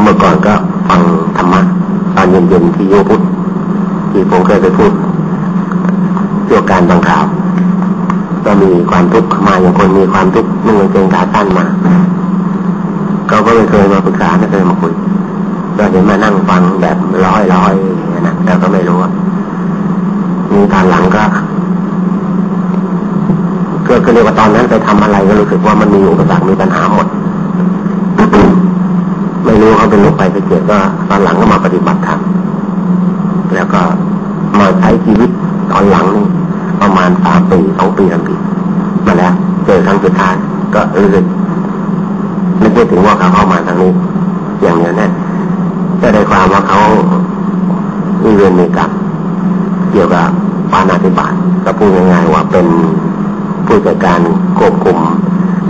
เมื่อก่อนก็ฟังธรรมะตอนเย็นๆที่โยพุทธที่ผมเคยไปพูดเกี่ยวกับการบางข่าวก็มีความทุกข์มาอย่างคนมีความทุกข์นึ่งเกงขาสั้นมาเขาก็ไม่เคยมาปรึกษาไม่เคยมาคุยก็เห็นมานั่งฟังแบบร้อยร้อย นะแต่ก็ไม่รู้ว่ามีตอนหลังก็ก็คือเรียกว่าตอนนั้นไปทำอะไรก็รู้สึกว่ามันมีอุปสรรคมีปัญหาหมด ไม่รู้เขาเป็นโรคไปไปเจ็บก็ตอนหลังก็มาปฏิบัติธรรมแล้วก็มาใช้ชีวิตตอนหลังนี่ประมาณสามปีสองปีสามปีมาแล้วเจอครั้งสุดท้ายก็รู้สึกไม่ได้ถึงว่าเขาเข้ามาทางนี้อย่างเนี้แน่ก็ได้ความว่าเขา มีเวรมีกรรมเกี่ยวกับปานาธิบาตก็พูดง่ายๆว่าเป็นผู้จัดการควบคุม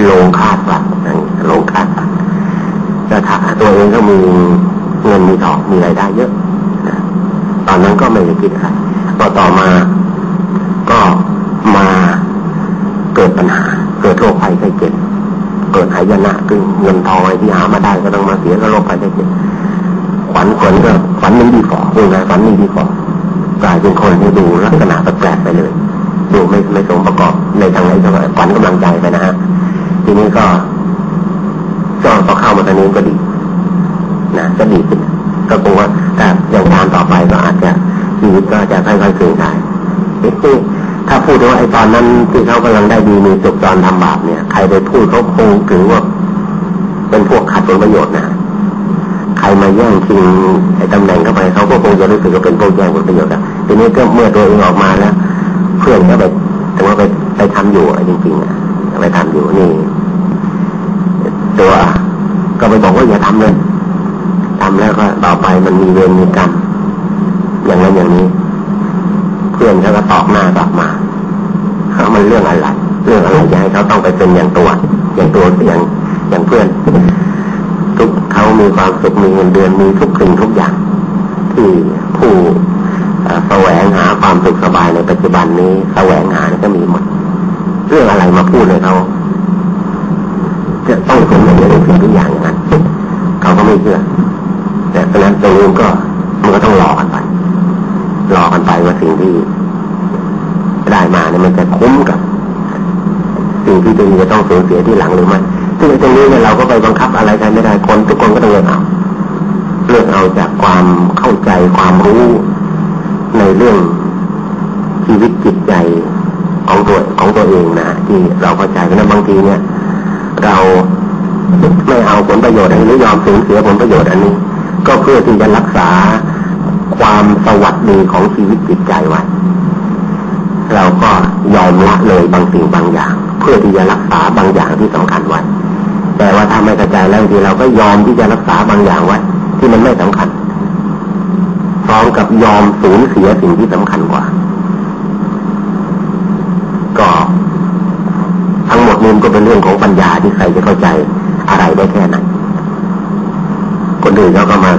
โรงฆ่าสัตว์โรงฆ่าสัตว์แต่ถ้าตัวเองก็มีเงินมีทองมีรายได้เยอะ ตอนนั้นก็ไม่ได้คิดอะไรพอต่อมาก็มาเกิดปัญหา เกิดโรคภัยไข้เจ็บเกิดหายนะคือเงินทองอะไรที่หามาได้ก็ต้องมาเสียก็โรคภัยไข้เจ็บ ขวัญขวัญก็ขวัญนี้ดีกว่าคือไงขวัญนี้ดีกว่ากลายเป็นคนที่ดูลักษณะแปลกไปเลย ดูไม่ไม่สมประกอบในทางไหนก็ขวัญกำลังใจไปนะฮะทีนี้ก็ก็พอเข้ามาตอนนี้ก็ดีนะก็ดีขึ้นก็คงว่าแต่อย่างการต่อไปก็อาจจะชีวิตก็จะค่อยๆคืนได้ถ้าพูดว่าไอ้ตอนนั้นที่เขากำลังได้ดีมีสุขตอนทำบาปเนี่ย ใครไปพูดเขาคงถือว่าเป็นพวกขัดผลประโยชน์นะ ใครมาแย่งชิงไอ้ตำแหน่งเข้าไปเขาก็คงจะรู้สึกว่าเป็นพวกแย่งผลประโยชน์อะทีนี้ก็เมื่อตัวเองออกมาแล้วเพื่อนก็ไปถึงว่าไปไปทำอยู่จริงๆอะไปทำอยู่นี่ ตัว ก็ไปบอกว่าอย่าทำเลยทำแล้วก็ต่อไปมันมีเวรมีกรรมอย่างนั้นอย่างนี้ เพื่อนเขาก็ตอกหน้ากลับมาเขามันเรื่องอะไรเรื่องอะไรจะให้เขาต้องไปเป็นอย่างตัว อย่างตัวอย่างอย่างเพื่อน เขามีความสุขมีเงินเดือนมีทุกสิ่งทุกอย่าง ที่ผู้แสวงหาความสุขสบายในปัจจุบันนี้แสวงหาก็มีหมดเรื่องอะไรมาพูดเลยเขาจะต้องสมอย่างนี้สิ่งทุกอย่างอย่างนั้นเขาก็ไม่เชื่อแต่เพราะนั้นตรงนี้ก็มันก็ต้องรอกันไปรอกันไปว่าสิ่งที่ได้มาเนี่ยมันจะคุ้มกับ สิ่งที่ตัวเองจะต้องสูญเสียที่หลังหรือไม่ ซึ่งตรงนี้เนี่ยเราก็ไปบังคับอะไรกันไม่ได้คนทุกคนก็ต้องเลือกเอาเลือกเอาจากความเข้าใจความรู้ในเรื่องชีวิตจิตใจของตัวของตัวเองนะที่เราเข้าใจเพราะนั้นบางทีเนี่ย เราไม่เอาผลประโยชน์อันนี้ยอมสูญเสียผลประโยชน์อันนี้ ก็เพื่อที่จะรักษาความสวัสดีของชีวิตจิตใจไว้เราก็ยอมละเลยบางสิ่งบางอย่าง เพื่อที่จะรักษาบางอย่างที่สำคัญไว้ แต่ว่าถ้าไม่กระจายแล้วทีเราก็ยอมที่จะรักษาบางอย่างไว้ ที่มันไม่สำคัญพร้อมกับยอมสูญเสียสิ่งที่สำคัญกว่า ก็ทั้งหมดนี้ก็เป็นเรื่องของปัญญาที่ใครจะเข้าใจอะไรได้แค่ไหนคนอื่นเขาก็มา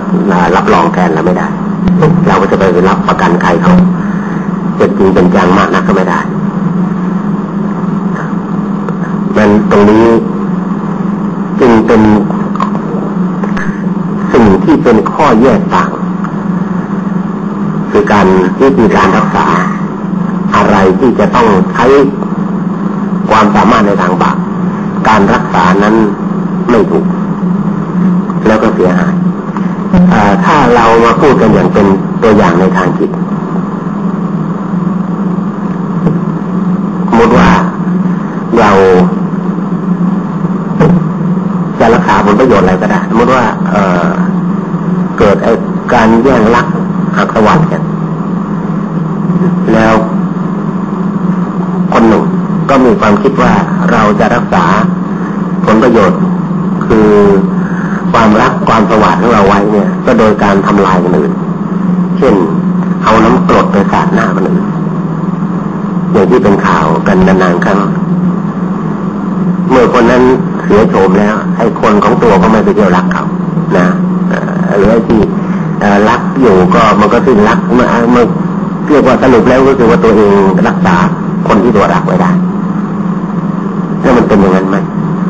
รับรองแทนเราไม่ได้ เราก็จะไปรับประกันใครเขาเป็นจริงเป็นจังมากนักก็ไม่ได้มันตรงนี้ เป็นสิ่งที่เป็นข้อแยกต่าง คือการวิธีการรักษา อะไรที่จะต้องใช้ความสามารถในทางบาปการรักษานั้นไม่ถูก แล้วก็เสียหายถ้าเรามาพูดกันอย่างเป็นตัวอย่างในทางจิตสมมติว่าเราจะรักษาผ ลประโยชน์อะไรก็ได้สมมติว่าเออเกิดไอ้การแย่งลักหักสวัสดิ์กันแล้วคนหนึ่งก็มีความคิดว่าเราจะรักษาผลประโยชน์ คือความรักความสวัสดิ์ของเราไว้เนี่ย ก็โดยการทำลายคนอื่น เช่น เอาน้ำกรดไปสาดหน้าคนอื่นอย่างที่เป็นข่าวกันนานๆครั้ง เมื่อคนนั้นเสียโฉมแล้วไอ้คนของตัวก็ไม่ไปเที่ยวรักเขานะหรือไอ้ที่รักอยู่ก็มันก็สิ้นรักเมื่อเมื่อเรียกว่าสรุปแล้วก็คือว่าตัวเองรักษาคนที่ตัวรักไว้ได้แล้วมันเป็นอย่างนั้นไหม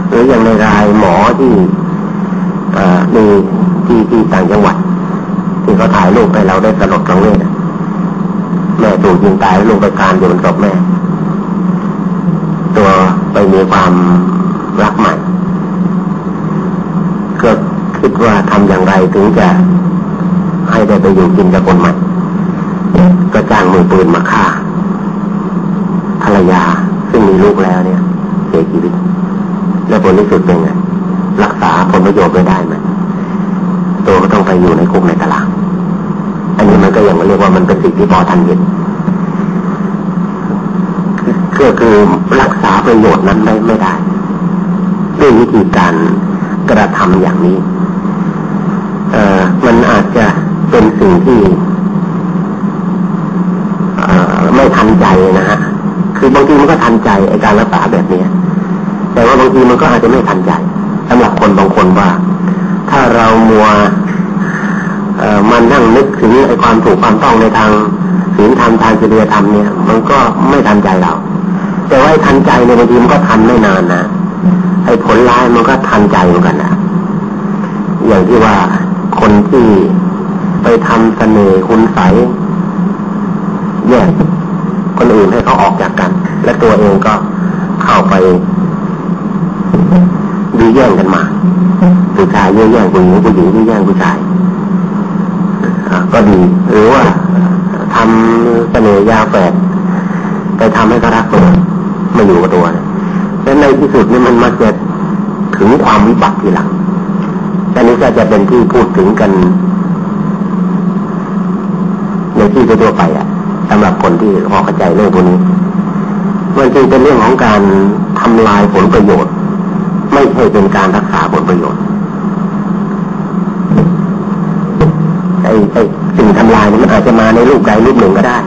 หรืออย่างในรายหมอที่มีที่ที่ต่างจังหวัด ที่เขาถ่ายรูปให้เราได้สลดสังเวชแม่ถูกยิงตายแล้วลงไปการอยู่บนศพแม่ ตัวไปมีความ รักใหม่ก็คิดว่าทำอย่างไรถึงจะให้ได้ไปอยู่กินกับคนใหม่ก็จ้างมือปืนมาฆ่าภรรยาซึ่งมีลูกแล้วเนี่ย เสียชีวิต แล้วผลที่สุดเป็นไงรักษาผลประโยชน์ไม่ได้ไหมตัวก็ต้องไปอยู่ในคุกในตารางอันนี้มันก็ยังเรียกว่ามันเป็นสิ่งที่พอทันเห็นก็คือรักษาประโยชน์นั้นได้ไม่ได้ ด้วยวิธีการกระทำอย่างนี้ เออมันอาจจะเป็นสิ่งที่ไม่ทันใจนะฮะ คือบางทีมันก็ทันใจไอการรักษาแบบนี้ แต่ว่าบางทีมันก็อาจจะไม่ทันใจสำหรับคนบางคนว่า ถ้าเรามัวมันนั่งนึกถึงไอความถูกความต้องในทางศีลธรรมทางจริยธรรมเนี่ย มันก็ไม่ทันใจเรา แต่ว่าทันใจในบางทีมันก็ทันไม่นานนะ อ้ผลร้ายมันก็ทันใจเหมือนกันนะอย่างที่ว่าคนที่ไปทำเสน่ห์คุณใสแยกคนอื่นให้เขาออกจากกัน และตัวเองก็เข้าไปดีแย่งกันมาผู้ชายแย่งผู้หญิงผู้หญิงแย่งผู้ชายก็ดีหรือว่าทำเสน่ห์ยาแฝดไปทำให้เขารักตัวไม่อยู่กับตัวและในที่สุดนี่มันมาจะ ถึงความวิบัติทีหลังอันนี้ก็จะเป็นที่พูดถึงกัน ในที่ทั่วไปอะสำหรับคนที่พอเข้าใจเรื่องพวกนี้มันจึงเป็นเรื่องของการทำลายผลประโยชน์ ไม่ใช่เป็นการรักษาผลประโยชน์ไอ้ไอ้สิ่งทำลายนี่มันอาจจะมาในรูปใดรูปหนึ่งก็ได้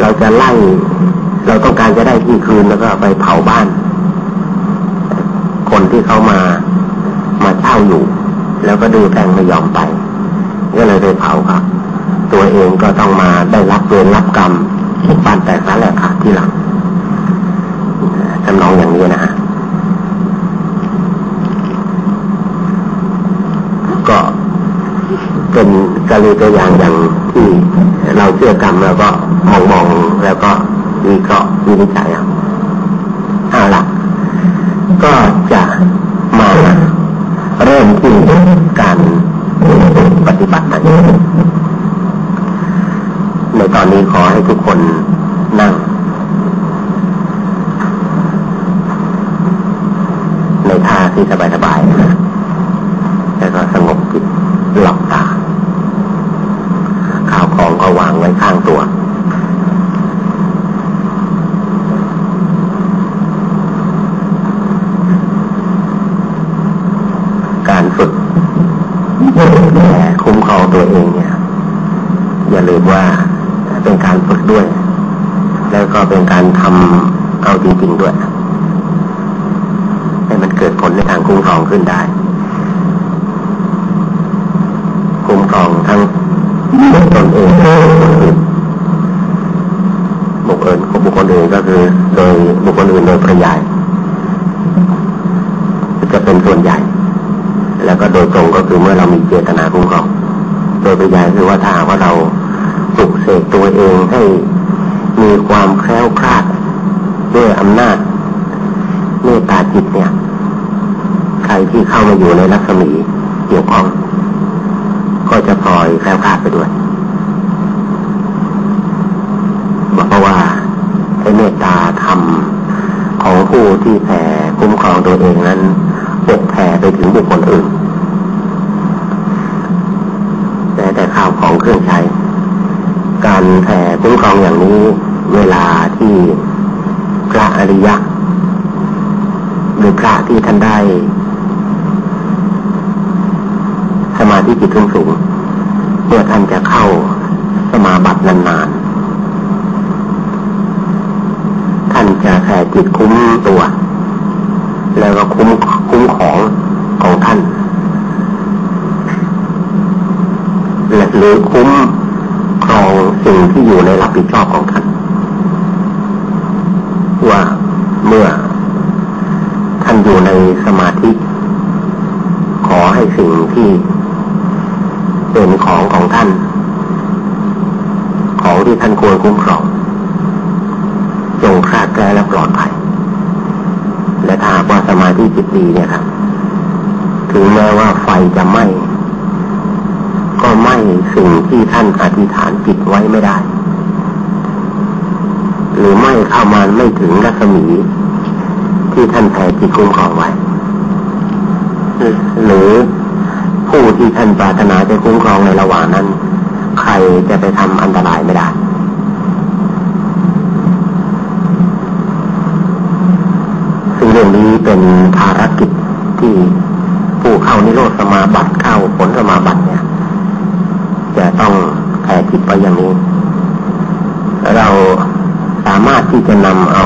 เราจะไล่ เราต้องการจะได้ที่คืนแล้วก็ไปเผาบ้าน เขามามาเช่าอยู่ แล้วก็ดูแทงไม่ยอมไปก็เลยไปเผาครับ ตัวเองก็ต้องมาได้รับเวรรับกรรมบ้านแต่สาแหลกขาดที่หลังทำนองอย่างนี้นะฮะก็เป็นกรณีตัวอย่างอย่างที่เราเชื่อกรรมแล้วก็มองมองแล้วก็วิเคราะห์วินิจฉัยเอาละก็จะมาเริ่มที่ การปฏิบัติมันในตอนนี้ขอให้ทุกคนนั่ง ในท่าที่สบายๆนะแล้วก็สงบจิตหลับตาข่าวของก็วางไว้ข้างตัวแต่คุ้มครองตัวเองเนี่ย อย่าลืมว่าเป็นการฝึกด้วย แล้วก็เป็นการทำเอาจริงๆด้วย ให้มันเกิดผลในทางคุ้มครองขึ้นได้ คุ้มครองทั้งตนเองและคนอื่นบุคคลบุคคลอื่นก็คือ โดยบุคคลอื่นโดยประยายจะเป็นส่วนใหญ่ แล้วก็โดยตรงก็คือเมื่อเรามีเจตนาคุ้มครอง โดยประยายคือว่าถ้าว่าเรา ปลุกเสกตัวเองให้มีความแคล้วคลาดด้วยอำนาจเมตตาจิตเนี่ย ใครที่เข้ามาอยู่ในรัศมีเกี่ยวข้อง ก็จะพลอยแคล้วคลาดไปด้วยบอกเพราะว่าไอ้เมตตาธรรมของผู้ที่แผ่คุ้มครองตัวเองนั้นปกแผ่ไปถึงบุคคลอื่นแต่แต่ข้าวของเครื่องใช้ การ แผ่คุ้มครองอย่างนี้เวลาที่พระอริยะหรือพระที่ท่านได้ สมาธิจิตสูงเมื่อท่านจะเข้าสมาบัตินานๆ ท่านจะแผ่จิตคุ้มตัว แล้วก็คุ้มคุ้มของของท่านหรือคุ้มครอง สิ่งที่อยู่ในรับผิดชอบของท่าน ว่าเมื่อท่านอยู่ในสมาธิ ขอให้สิ่งที่เป็นของของท่าน ของที่ท่านควรคุ้มครองจงคลาดแคลและปลอดภัยและถ้าว่าสมาธิจิตดีเนี่ยครับถึงแม้ว่าไฟจะไหม้ สิ่งที่ท่านอธิษฐานจิตไว้ไม่ได้ หรือไม่เข้ามาไม่ถึงรัศมี ที่ท่านแผ่จิตคุ้มครองไว้ หรือผู้ที่ท่านปรารถนาจะคุ้มครองในระหว่างนั้น ใครจะไปทำอันตรายไม่ได้ซึ่งเรื่องนี้เป็นภารกิจที่ผู้เข้านิโรธสมาบัติเข้าผลสมาบัติเนี่ย ต้องแผ่จิตไปอย่างนี้ เราสามารถที่จะนำเอา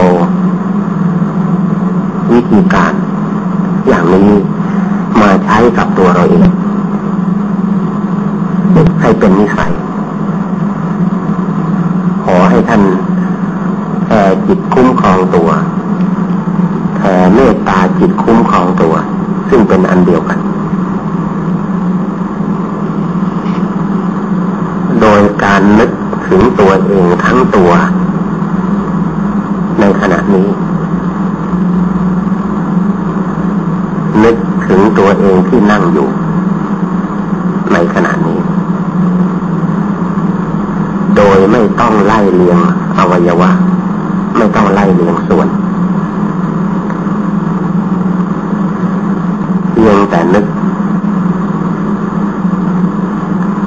วิธีการอย่างนี้มาใช้กับตัวเราเองให้เป็นนิสัย ขอให้ท่านแผ่จิตคุ้มครองตัวแผ่เมตตาจิตคุ้มครองตัว ซึ่งเป็นอันเดียวกัน โดยการนึก ถึงตัวเองทั้งตัว ในขณะนี้ นึกถึงตัวเองที่นั่งอยู่ ในขณะนี้ โดยไม่ต้องไล่เลียงอวัยวะ ไม่ต้องไล่เลียงส่วนเพียงแต่นึก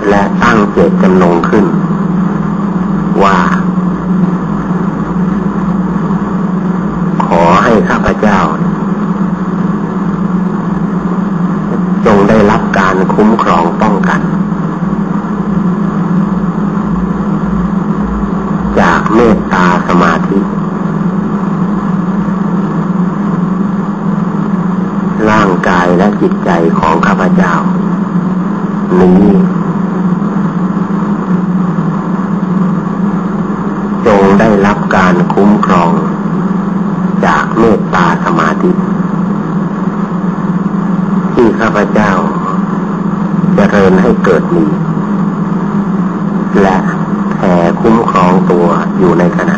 และตั้งเจตจำนงขึ้น ว่า ขอให้ข้าพเจ้า จงได้รับการ คุ้มครองป้องกัน จากเมตตาสมาธิ ร่างกายและจิตใจของข้าพเจ้า นี้จงได้รับการคุ้มครอง จากเมตตาสมาธิ ที่ข้าพเจ้า เจริญให้เกิดมี และแผ่คุ้มครองตัวอยู่ในขณะ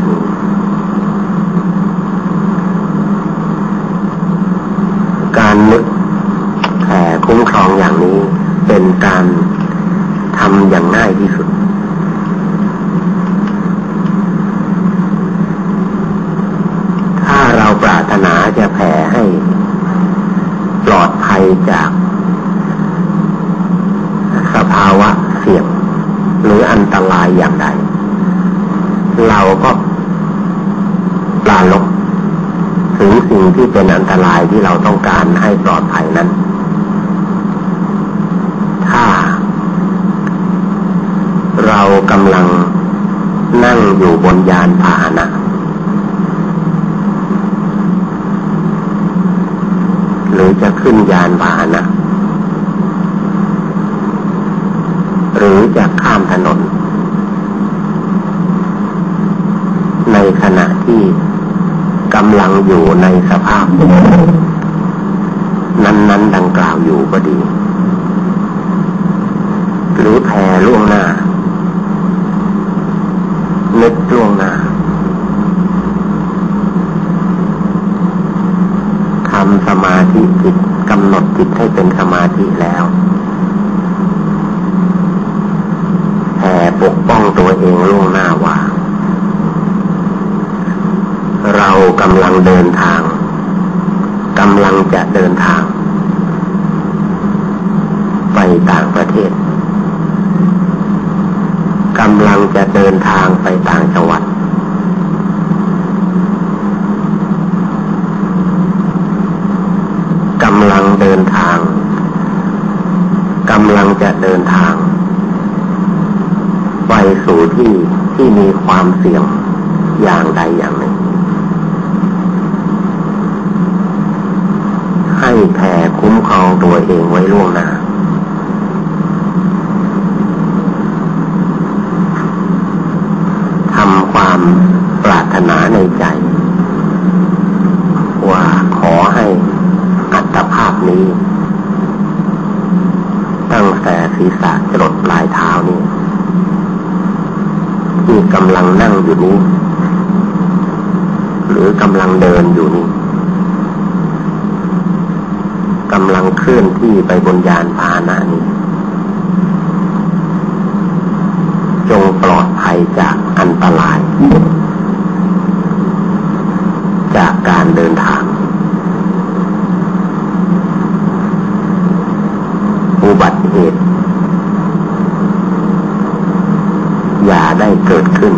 ญาได้เกิดขึ้น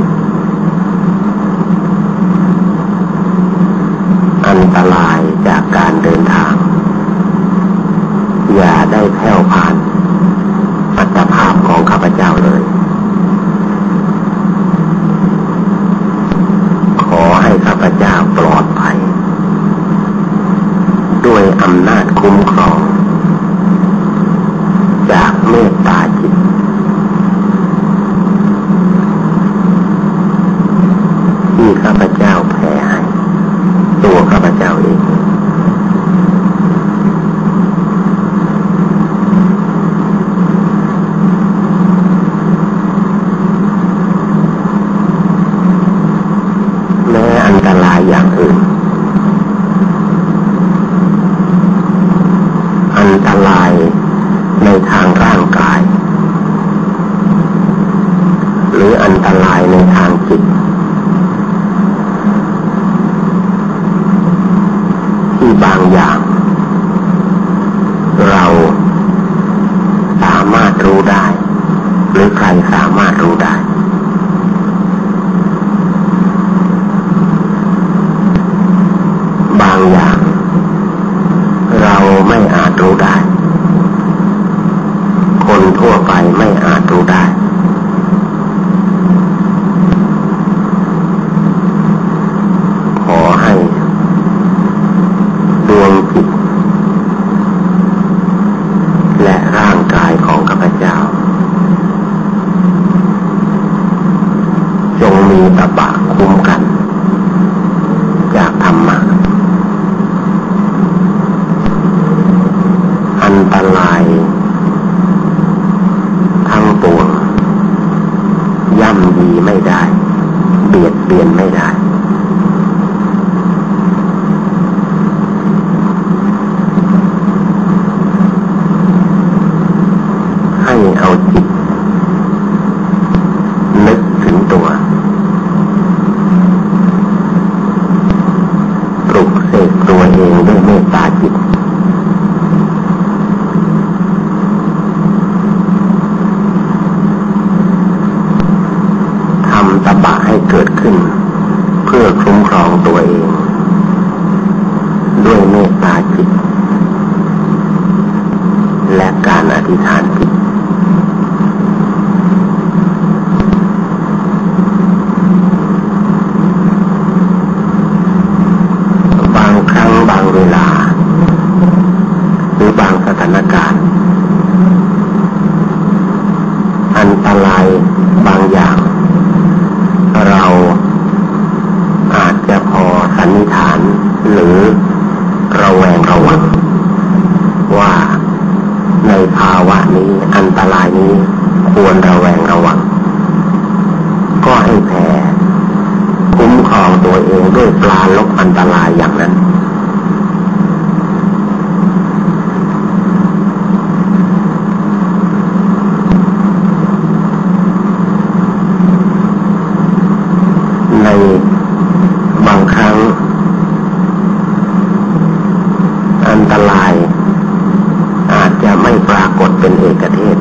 อันตรายจากการเดินทาง อย่าได้แผ่วผ่านปัจภาพของข้าพเจ้าเลย ขอให้ข้าพเจ้าปลอดภัย ด้วยอำนาจคุ้มครอง ใหญ่ที่สุดไปจนถึงเล็กที่สุ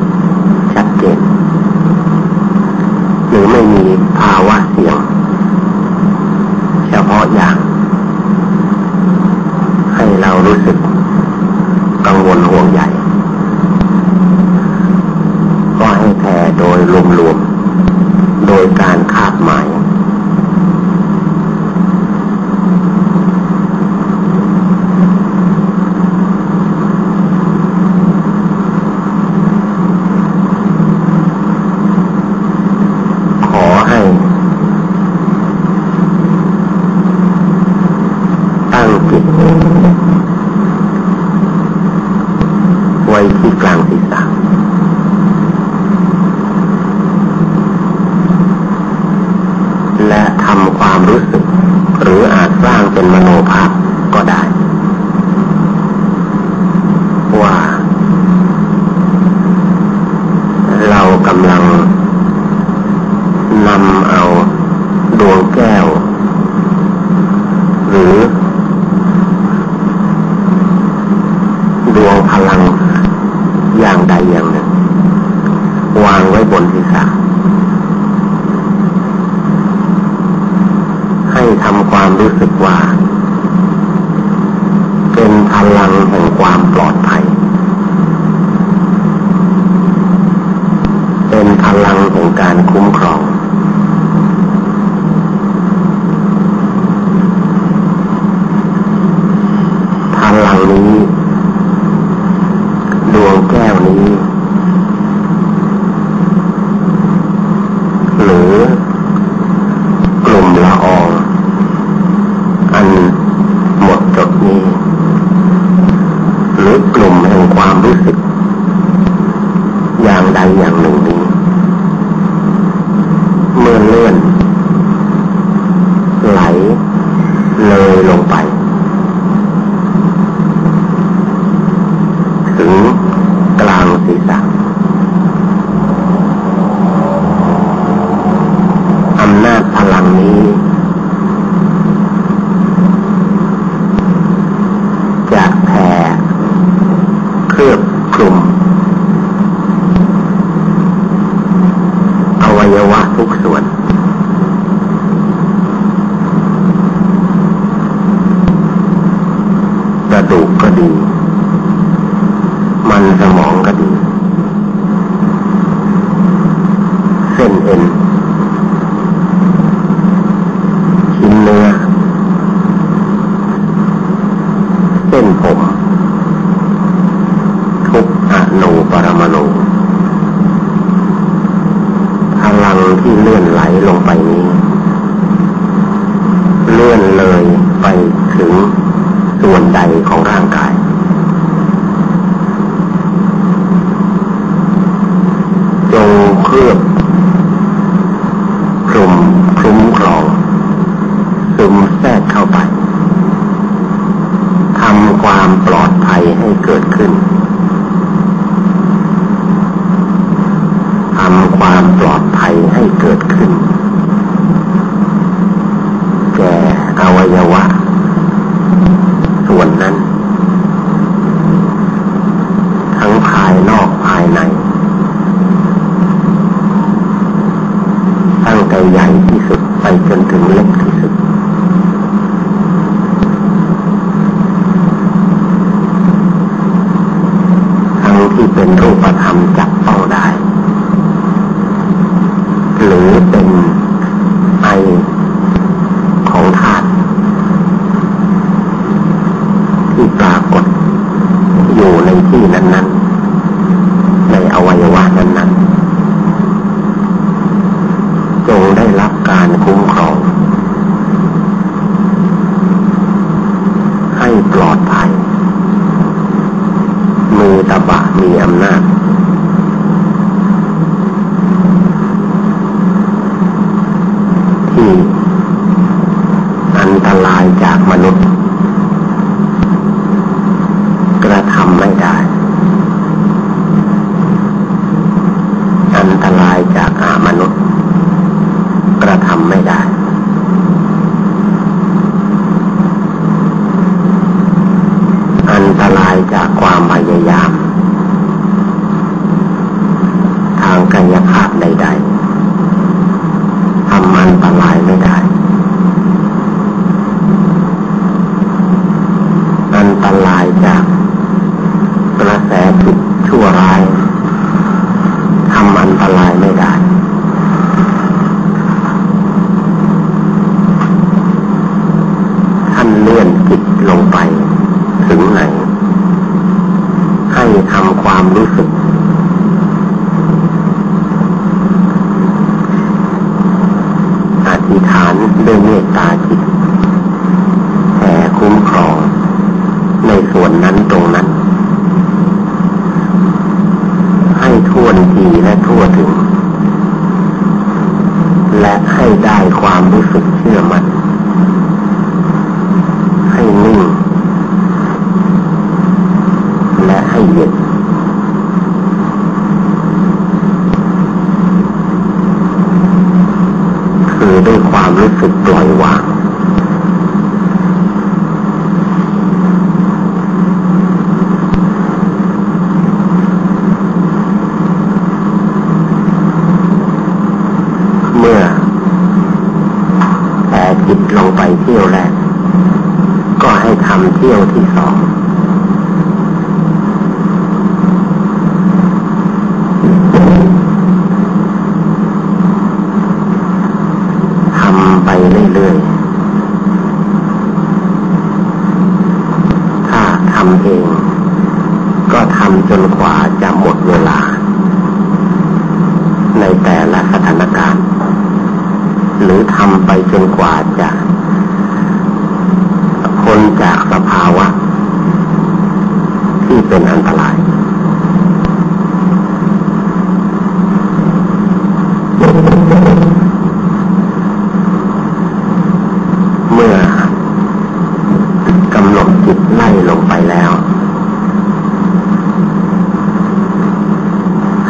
จิตไล่ลงไปแล้ว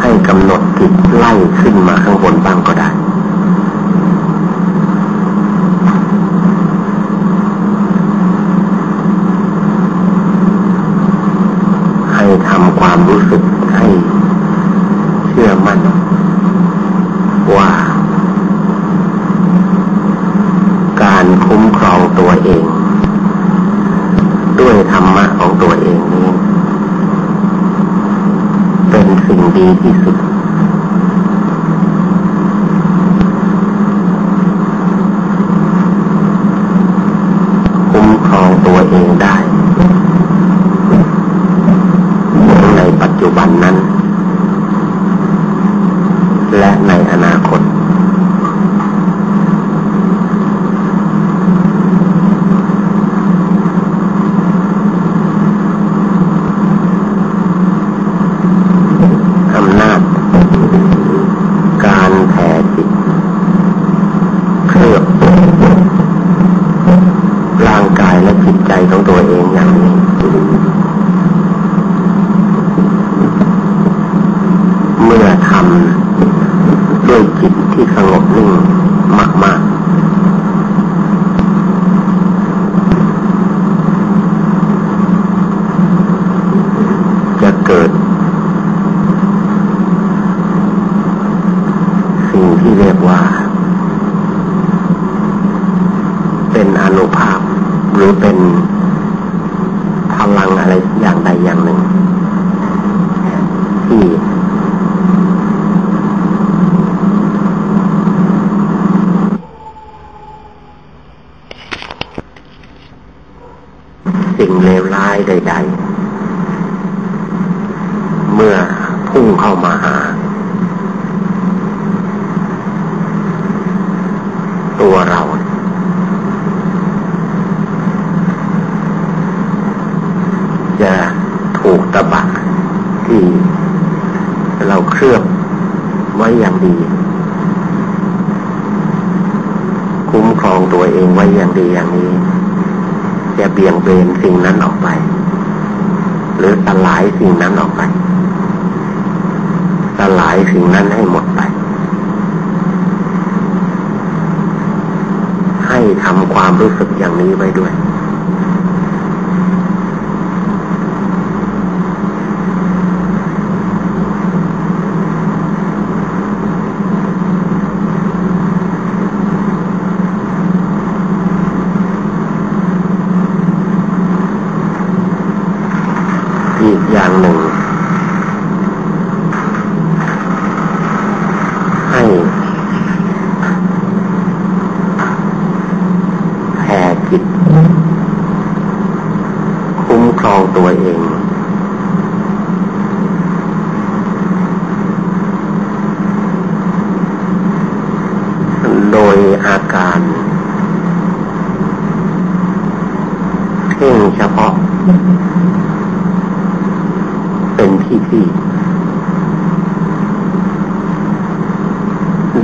ให้กำหนดจิตไล่ขึ้นมาข้างบนบ้างก็ได้ ให้ทำความรู้สึกให้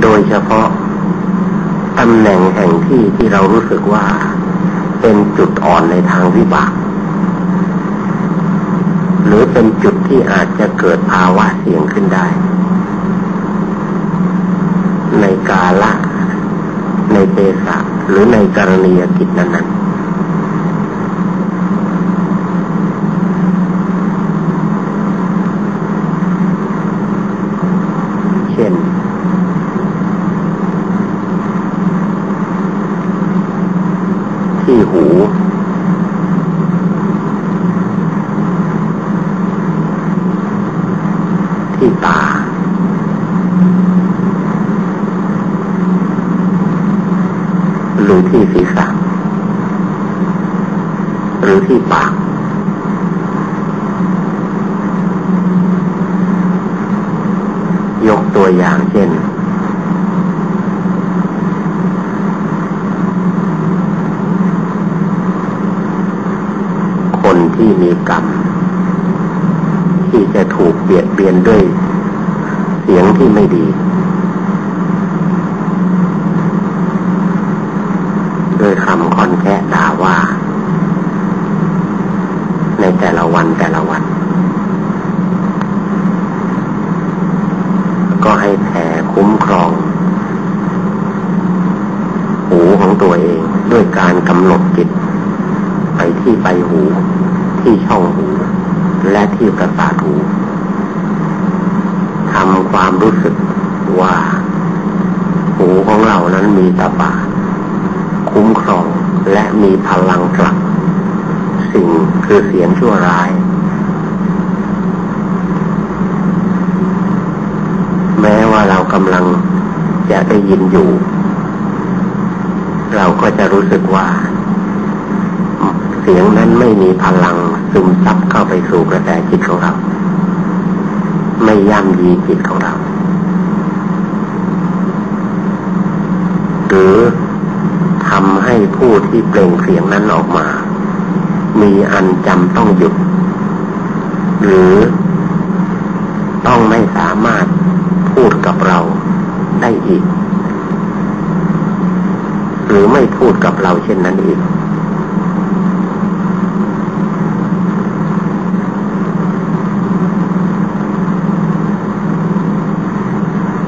โดยเฉพาะตำแหน่งแห่งที่ที่เรารู้สึกว่าเป็นจุดอ่อนในทางวิบาก หรือเป็นจุดที่อาจจะเกิดภาวะเสี่ยงขึ้นได้ ในกาละ ในเปสะหรือในกรณียกิจนั้นๆที่หู ที่ตา หรือที่ศีรษะหรือที่ปาก ยกตัวอย่างเช่นที่มีกรรม ที่จะถูกเบียดเบียนด้วย เสียงที่ไม่ดีด้วยคำค่อนแค่ด่าว่า ในแต่ละวันแต่ละวัน ก็ให้แผ่คุ้มครอง หูของตัวเองด้วยการกำหนดจิต ไปที่ใบหูที่ช่องหูและที่ประสาทหูทำความรู้สึกว่า หูของเรานั้นมีตาบาคุ้มครองและมีพลังกลับสิ่งคือเสียงชั่วร้าย แม้ว่าเรากำลังจะได้ยินอยู่ เราก็จะรู้สึกว่าเสียงนั้นไม่มีพลังซึมซับเข้าไปสู่กระแสจิตของเรา ไม่ย่ำยีจิตของเรา หรือทำให้ผู้ที่เปล่งเสียงนั้นออกมา มี อันจำต้องหยุด หรือต้องไม่สามารถพูดกับเราได้อีก หรือไม่พูดกับเราเช่นนั้นอีก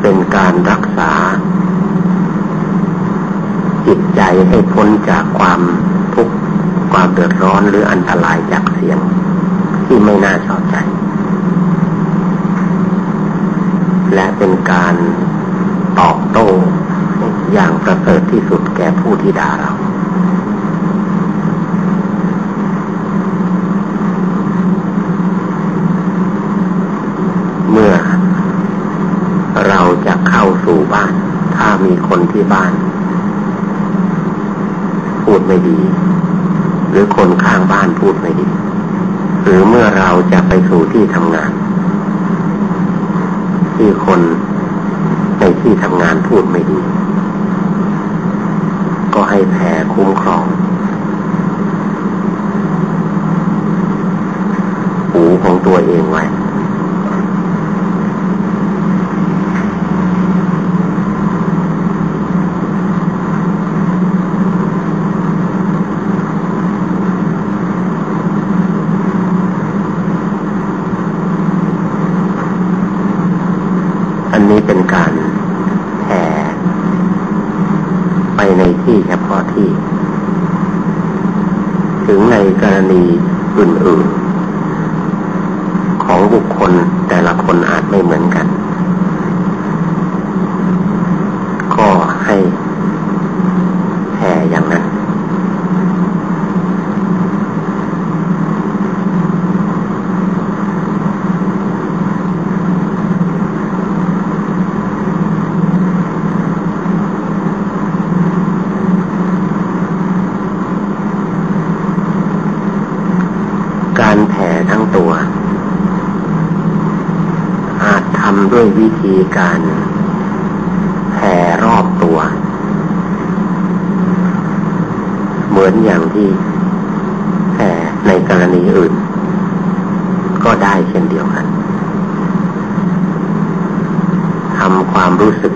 เป็นการรักษา จิตใจให้พ้นจากความทุกข์ความเดือดร้อนหรืออันตรายจากเสียง ที่ ไม่น่าชอบใจ และเป็นการตอบโต้อย่างประเสริฐที่สุดแก่ผู้ที่ด่าเรา เมื่อเราจะเข้าสู่บ้าน ถ้ามีคนที่บ้าน พูดไม่ดี หรือคนข้างบ้านพูดไม่ดี หรือเมื่อเราจะไปสู่ที่ทำงาน ที่คนในที่ทำงานพูดไม่ดี ก็ให้แผ่คุ้มครอง หูของตัวเองไว้นี้ เป็นการแผ่ไปในที่เฉพาะที่ ถึงในกรณีอื่นๆ ของบุคคลแต่ละคนอาจไม่เหมือนกัน ก็ให้แผ่อย่างนั้น มีการแผ่รอบตัว เหมือนอย่างที่แผ่ในกรณีอื่น ก็ได้เช่นเดียวกันทำความรู้สึก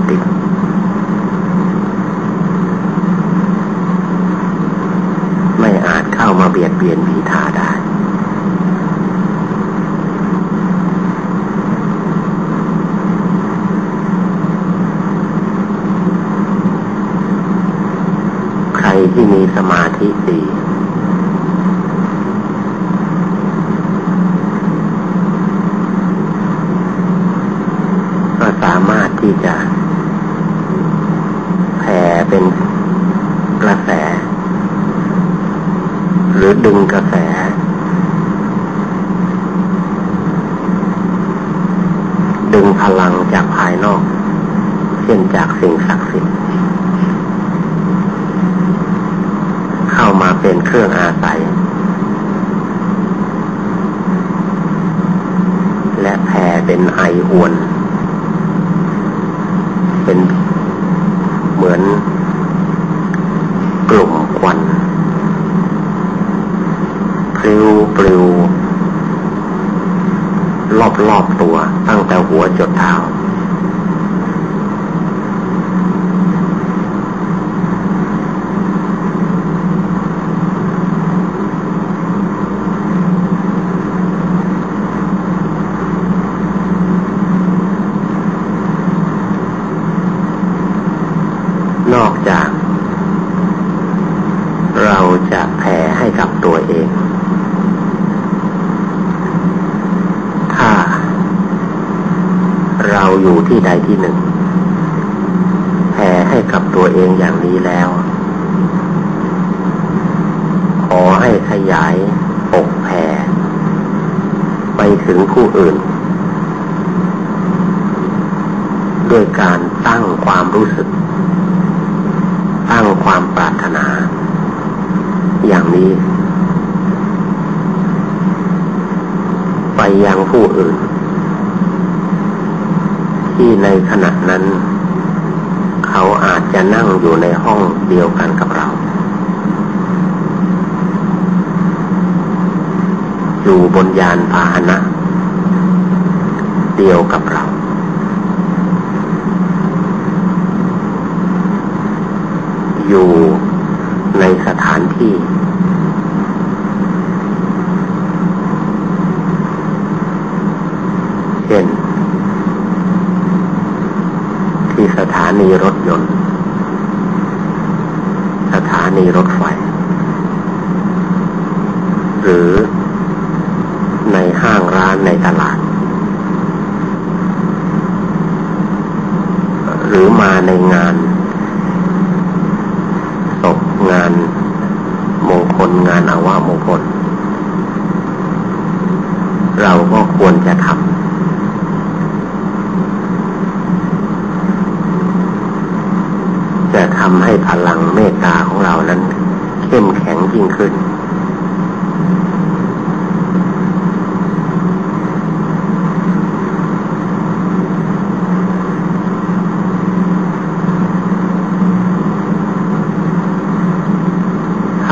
พติด ไม่อาจเข้ามาเบียดเบียนผีทาได้ ใครที่มีสมาธิดี things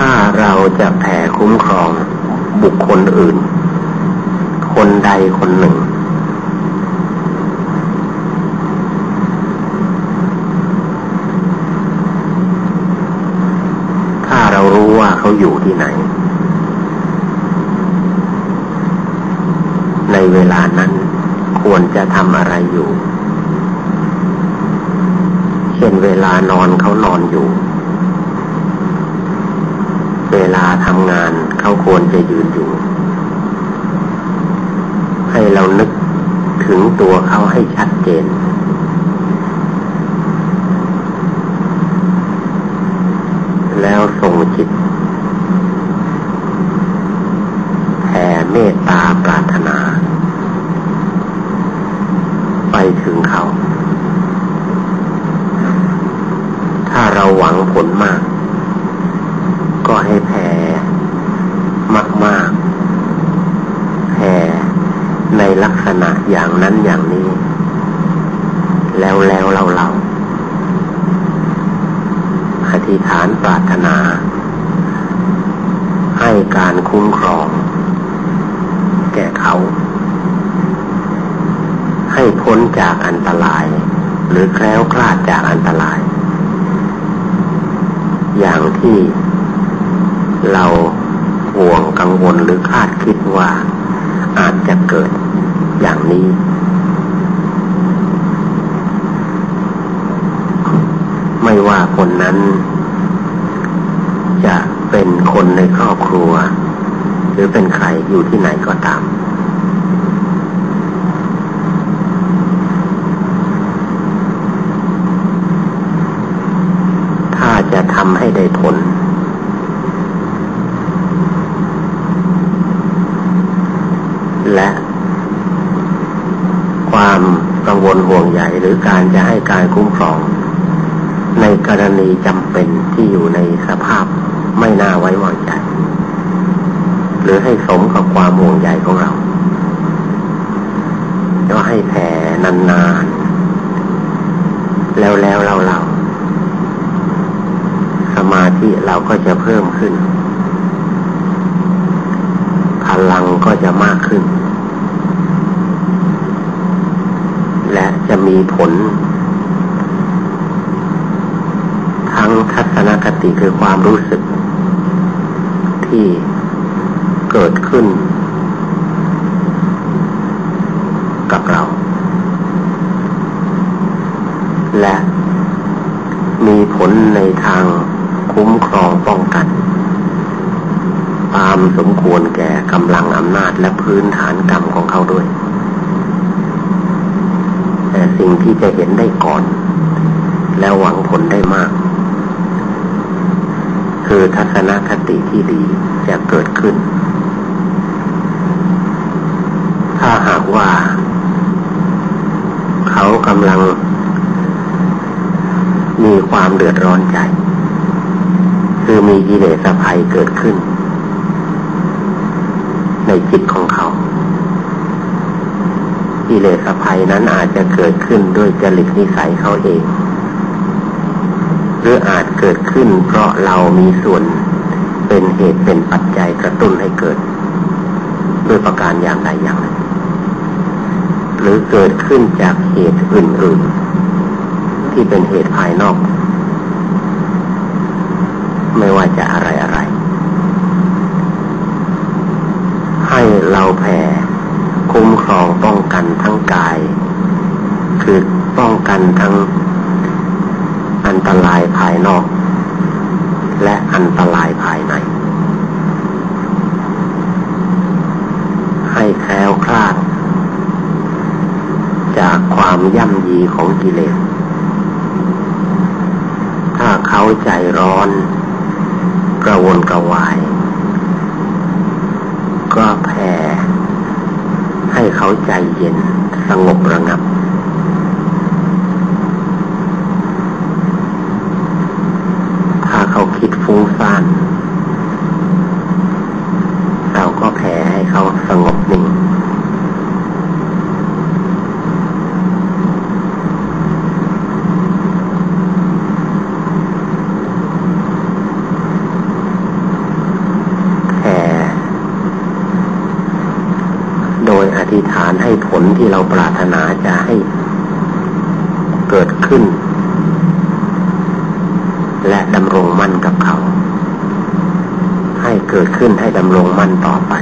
ถ้าเราจะแผ่คุ้มครองบุคคลอื่น คนใดคนหนึ่ง ถ้าเรารู้ว่าเขาอยู่ที่ไหน ในเวลานั้นควรจะทำอะไรอยู่ เช่นเวลานอนเขานอนอยู่ เวลาทำงานเขาควรจะยืนอยู่ ให้เรานึกถึงตัวเขาให้ชัดเจน แล้วส่งจิตแผ่เมตตาปรารถนา ไปถึงเขา ถ้าเราหวังผลมาก ให้แผ่มากๆแผ่ในลักษณะอย่างนั้นอย่างนี้ แล้วแล้วเราเราอธิษฐานปรารถนา ให้การคุ้มครอง แก่เขา ให้พ้นจากอันตราย หรือแคล้วคลาดจากอันตราย อย่างที่ เราห่วงกังวลหรือคาดคิดว่าอาจจะเกิดอย่างนี้ ไม่ว่าคนนั้น จะเป็นคนในครอบครัว หรือเป็นใครอยู่ที่ไหนก็ตาม ถ้าจะทำให้ได้ผล และความกังวลห่วงใยห รือการจะให้การคุ้มครอง ในกรณีจำเป็นที่อยู่ในสภาพไม่น่าไว้วางใจ หรือให้สมกับความห่วงใยของเราก็ให้แผ่นานๆ แล้วแล้วเราเราสมาธิเราก็จะเพิ่มขึ้น พลังก็จะมากขึ้น และจะมีผล ทั้งทัศนคติคือความรู้สึก ที่เกิดขึ้น กับเรา และมีผลในทางคุ้มครองป้องกัน ตามสมควรแก่กำลังอำนาจและพื้นฐานกรรมของเขาด้วย สิ่งที่จะเห็นได้ก่อน แล้วหวังผลได้มาก คือทัศนคติที่ดีจะเกิดขึ้น ถ้าหากว่า เขากำลัง มีความเดือดร้อนใจ คือมีกิเลสภัยเกิดขึ้นในจิตของเขา กิเลสภัยนั้นอาจจะเกิดขึ้นด้วยจริตนิสัยเขาเอง หรืออาจเกิดขึ้นเพราะเรามีส่วนเป็นเหตุเป็นปัจจัยกระตุ้นให้เกิด ด้วยประการอย่างใดอย่างหนึ่งหรือเกิดขึ้นจากเหตุอื่นๆ ที่เป็นเหตุภายนอก ไม่ว่าจะอะไรอะไร ให้เราแผ่ คุ้มครองป้องกันทั้งกาย คือป้องกันทั้งอันตรายภายนอก และอันตรายภายใน ให้แคล้วคลาด จากความย่ำยีของกิเลส ถ้าเขาใจร้อนกระวนกระวาย ก็แผ่ ให้เขาใจเย็นสงบระงับเขาคิดฟุ้งซ่านเราก็แผ่ให้เขาสงบนิ่งแผ่โดยอธิษฐานให้ผลที่ เราปรารถนาจะให้เกิดขึ้น และดำรงมั่นกับเขา ให้เกิดขึ้นให้ดำรงมั่นต่อไป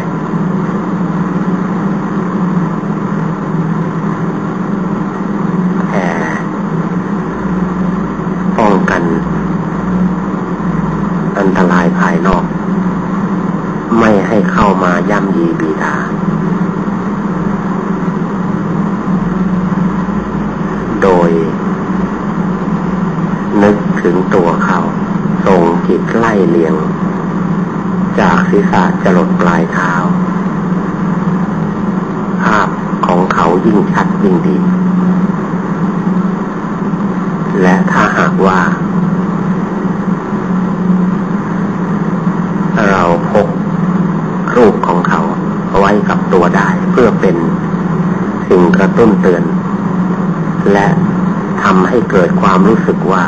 แผ่ป้องกัน อันตรายภายนอก ไม่ให้เข้ามาย่ำยีบีดาโดยนึกถึงตัวเขาส่งจิตไล่เลียง จาก ศีระจรดปลายเท้า ภาพของเขายิ่งชัดยิ่งดี และถ้าหากว่า เราพกรูปของเขาไว้กับตัวได้เพื่อเป็นสิ่งกระตุ้นเตือน และทำให้เกิดความรู้สึกว่า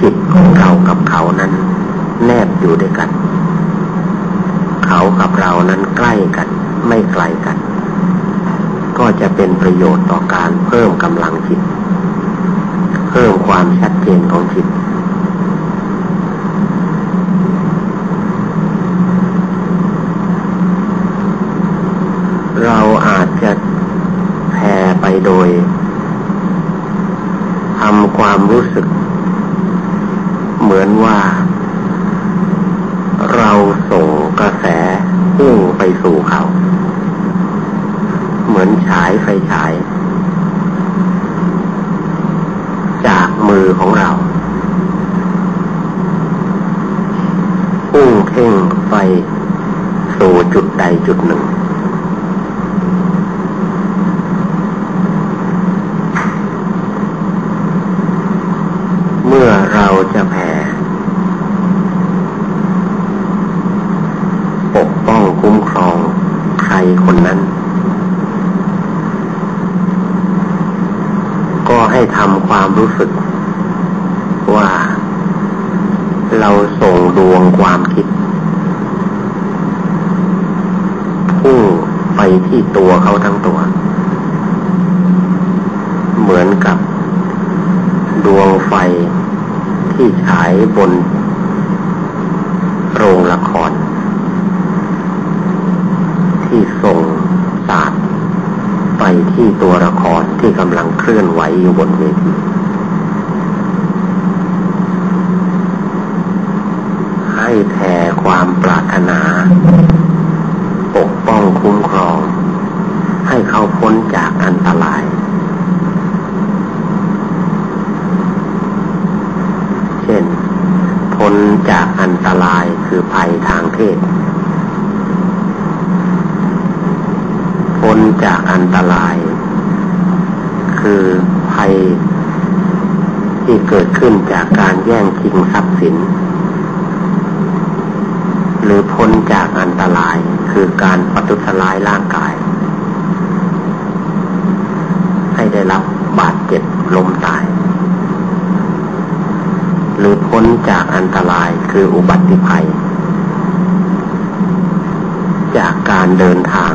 จิตของเรากับเขานั้น แนบอยู่ด้วยกัน กับเรานั้นใกล้กัน ไม่ไกลกัน ก็จะเป็นประโยชน์ต่อการเพิ่มกำลังจิต เพิ่มความชัดเจนของจิต เราอาจจะแผ่ไปโดยทำความรู้สึกเหมือนว่า เราส่งกระแสพุ่งไปสู่เขา เหมือนฉายไฟฉาย จากมือของเราพุ่งเพ่งไปสู่จุดใดจุดหนึ่งมื่อเราจะแผ่ปกป้องคุ้มครองใครคนนั้น ก็ให้ทำความรู้สึก ว่าเราส่งดวงความคิดพุ่งไปที่ตัวเขาทั้งตัว เหมือนกับดวงไฟที่ฉายบนโรงละคร ที่ส่งสาดไป ที่ตัวละครที่กำลังเคลื่อนไหวอยู่บนเวทีให้แผ่ความปรารถนา ปกป้องคุ้มครอง ให้เขาพ้นจากอันตราย เช่น พ้นจากอันตรายคือภัยทางเพศพ้นจากอันตราย คือภัยที่เกิดขึ้นจากการแย่งชิงทรัพย์สิน หรือพ้นจากอันตรายคือการปฏิสลายร่างกาย ให้ได้รับบาดเจ็บล้มตาย หรือพ้นจากอันตรายคืออุบัติภัย จากการเดินทาง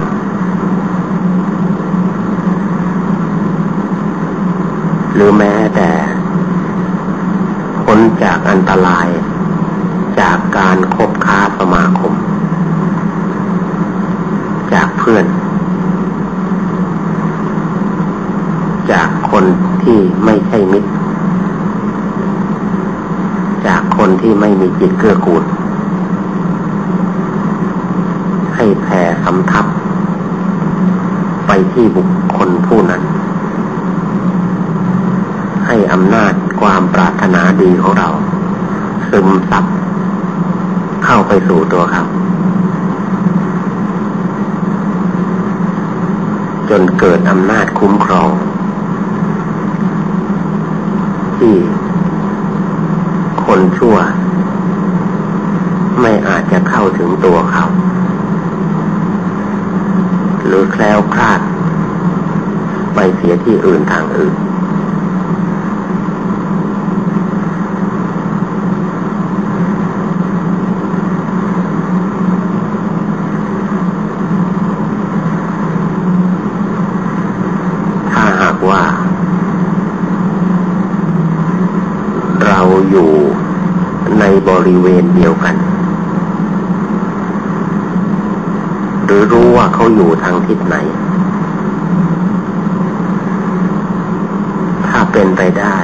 หรือแม้แต่พ้นจากอันตรายจากการคบค้าสมาคม จากเพื่อน จากคนที่ไม่ใช่มิตร จากคนที่ไม่มีจิตเกื้อกูลให้แผ่สำทับ ไปที่บุคคลผู้นั้น ให้ อำนาจความปรารถนาดีของเรา ซึมซับเข้าไปสู่ตัวเขาจนเกิดอำนาจคุ้มครอง ที่คนชั่ว ไม่อาจจะเข้าถึงตัวเขา หรือแคล้วคลาด ไปเสียที่อื่นทางอื่น ถ้าหากว่า เราอยู่ในบริ เดียวกัน หรือรู้ว่าเขาอยู่ทางทิศไหน ถ้าเป็นไปได้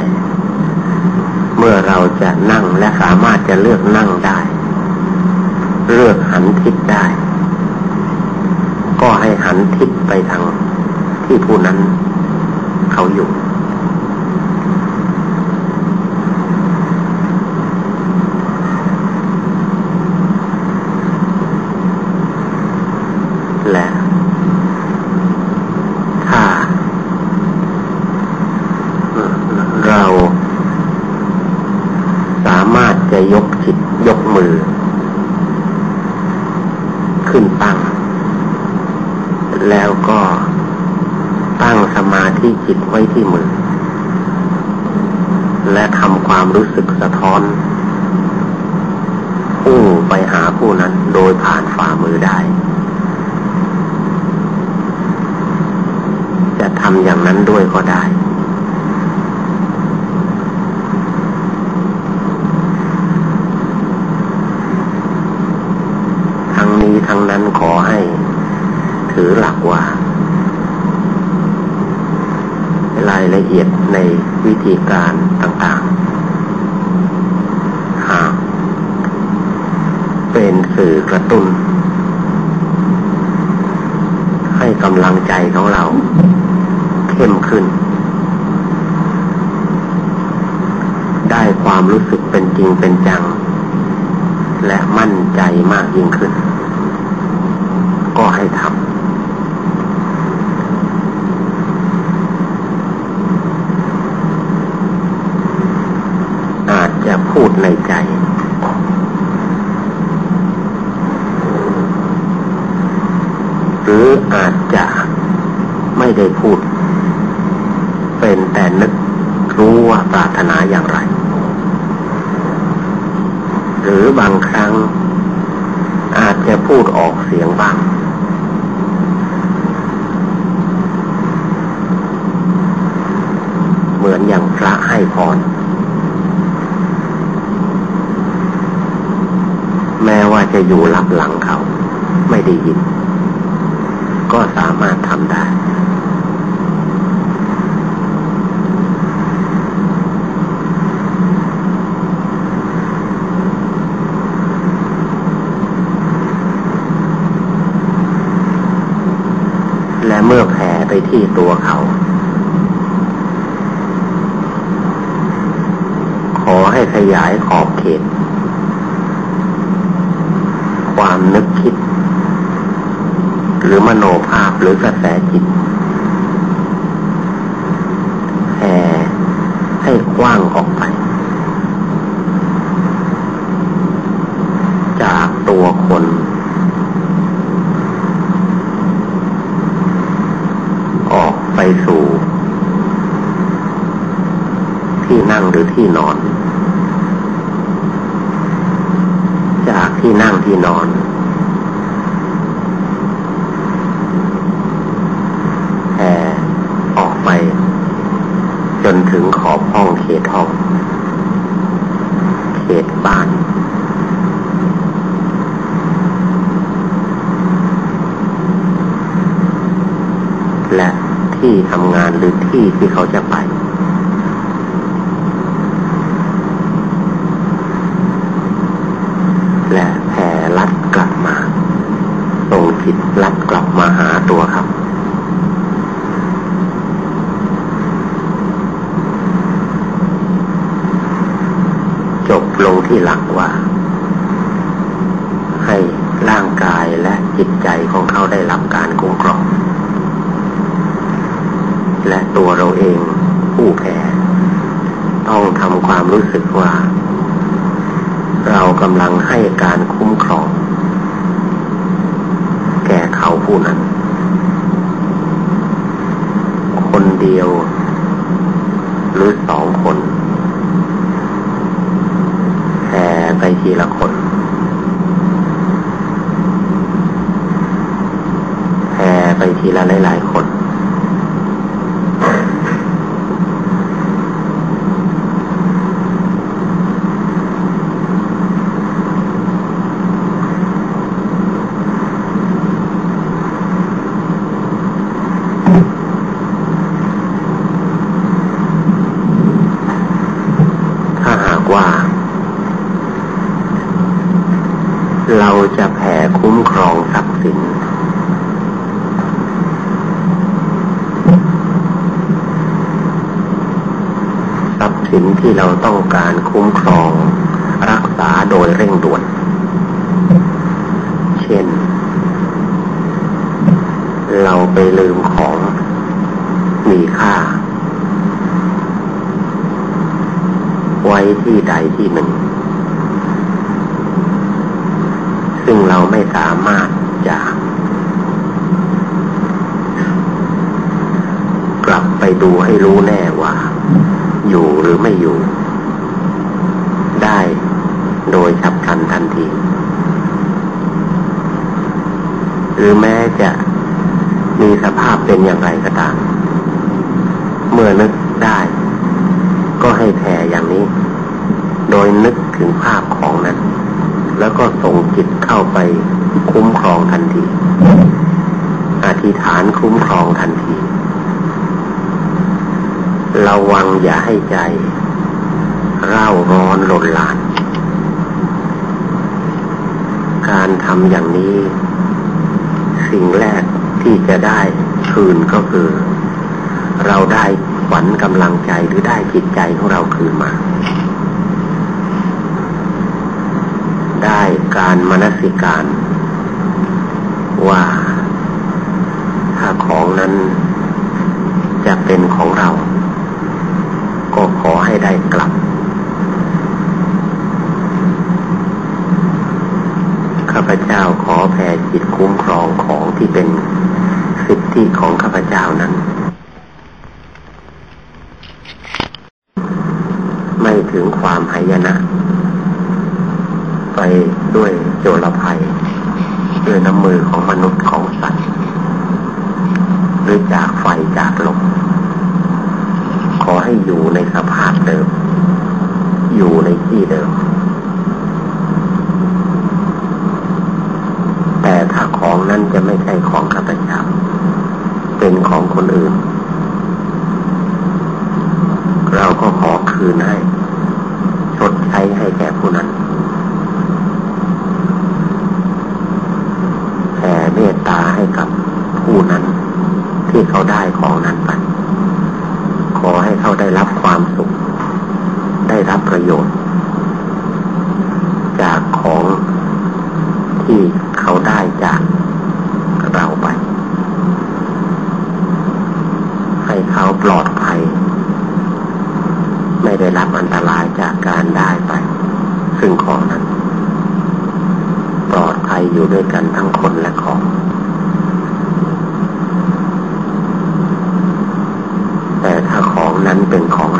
เมื่อเราจะนั่งและสามารถจะเลือกนั่งได้ เลือกหันทิศได้ ก็ให้หันทิศไปทางที่ผู้นั้นเขาอยู่ และถ้า เราสามารถ จิตยกมือ ขึ้นตั้ง แล้วก็ตั้งสมาธิจิตไว้ที่มือ และทำความรู้สึกสะท้อนพุ่งไปหาผู้นั้นโดยผ่านฝ่ามือได้ จะทำอย่างนั้นด้วยก็ได้ ทั้ง นั้นขอให้ถือหลักว่ารายละเอียดในวิธีการต่างๆ หากเป็นสื่อกระตุ้น ให้กำลังใจของเรา เข้มขึ้น ได้ความรู้สึกเป็นจริงเป็นจัง และมั่นใจมากยิ่งขึ้น ให้ทำอาจจะพูดในใจ หรืออาจจะไม่ได้พูด เป็นแต่นึกรู้ว่าปรารถนาอย่างไร หรือบางครั้งอาจจะพูดออกเสียงบ้าง เหมื อย่างพระให้พร แม้ว่าจะอยู่รับหลังเขา ไม่ได้ยิน ก็สามารถทำได้ และเมื่อแผ่ไปที่ตัวเขา ขอให้ ขยายขอบเขต ความนึกคิด หรือมโนภาพหรือกระแสจิตแผ่ให้กว้างออกไปจากตัวคน ออกไปสู่ ที่นั่งหรือที่นอน จากที่นั่งที่นอนแผ่ออกไป จนถึงขอบห้องเขตห้อง เขตบ้าน และที่ทำงานหรือ ที่ที่เขาจะไปและแผ่ลัดกลับมาส่งจิตลัดกลับมาหาตัวครับจบลงที่หลักว่า ให้ร่างกายและจิตใจของเขาได้รับการคุ้มครอง และตัวเราเองผู้แพ้ต้องทำความรู้สึกว่า เรากำลังให้การคุ้มครอง แก่เขาผู้นั้น คนเดียว หรือสองคนแผ่ไปทีละคนแผ่ไปทีละหลายๆคน เราต้องการคุ้มครอง รักษาโดยเร่งด่วน เช่น เราไปลืมของมีค่า ไว้ที่ใดที่หนึ่ง ซึ่งเราไม่สามารถจะกลับไปดูให้รู้แน่ว่า อยู่หรือไม่อยู่ ได้โดยฉับพลันทันที หรือแม้จะมีสภาพเป็นอย่างไรก็ตาม เมื่อนึกได้ ก็ให้แผ่อย่างนี้ โดยนึกถึงภาพของนั้น แล้วก็ส่งจิตเข้าไปคุ้มครองทันที อธิษฐานคุ้มครองทันที ระวังอย่าให้ใจเร่าร้อนหล่นลาน การทำอย่างนี้ สิ่งแรกที่จะได้คืนก็คือ เราได้ขวัญกำลังใจหรือได้จิตใจของเราคืนมา ได้การมนสิการ ว่าถ้าของนั้นจะเป็นของเราก็ขอให้ ได้กลับ ข้าพเจ้าขอแผ่จิตคุ้มครองของที่เป็นสิทธิของข้าพเจ้านั้น ไม่ถึงความหายนะ ไปด้วยโจรภัย ด้วยน้ำมือของมนุษย์ของสัตว์ หรือจากไฟจากลมขอให้อยู่ในสาพเดิม อยู่ในที่เดิม แต่ถ้าของนั้นจะไม่ใช่ของข้าพเจ้าเป็นของคนอื่น เราก็ขอคืนให้ ชดใช้ให้แก่ผู้นั้นแผ่เมตตาให้กับผู้นั้น ที่เขาได้ของนั้นไป ขอให้เขาได้รับความสุข ได้รับประโยชน์ จากของที่เขาได้จากเราไป ให้เขาปลอดภัย ไม่ได้รับอันตรายจากการได้ไป ซึ่งของนั้น ปลอดภัยอยู่ด้วยกันทั้งคนและของนั้น เป็นของ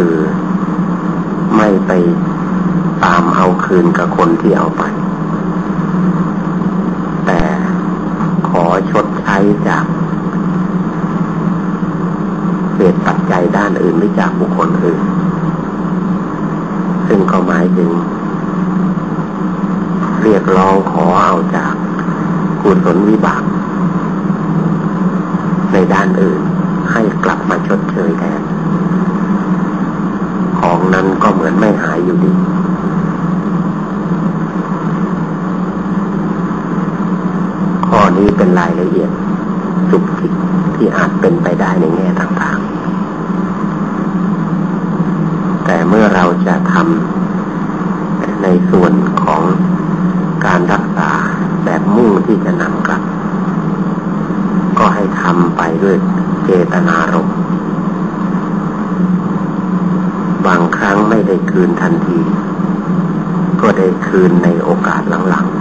คือไม่ไปตามเอาคืนกับคนที่เอาไป แต่ขอชดใช้จากเหตุปัจจัยด้านอื่นไม่จากบุคคลอื่น ซึ่งก็หมายถึง เรียกร้องขอเอาจากกุศลวิบาก ในด้านอื่นให้กลับมาชดเชยแทน ของนั้นก็เหมือนไม่หายอยู่ดี ข้อนี้เป็นรายละเอียดสุขจิตที่อาจเป็นไปได้ในแง่ต่างๆ แต่เมื่อเราจะทำในส่วนของการรักษาแบบมุ่งที่จะนำกลับ ก็ให้ทำไปด้วยเจตนารมณ ไม่ได้คืนทันที ก็ได้คืนในโอกาสหลัง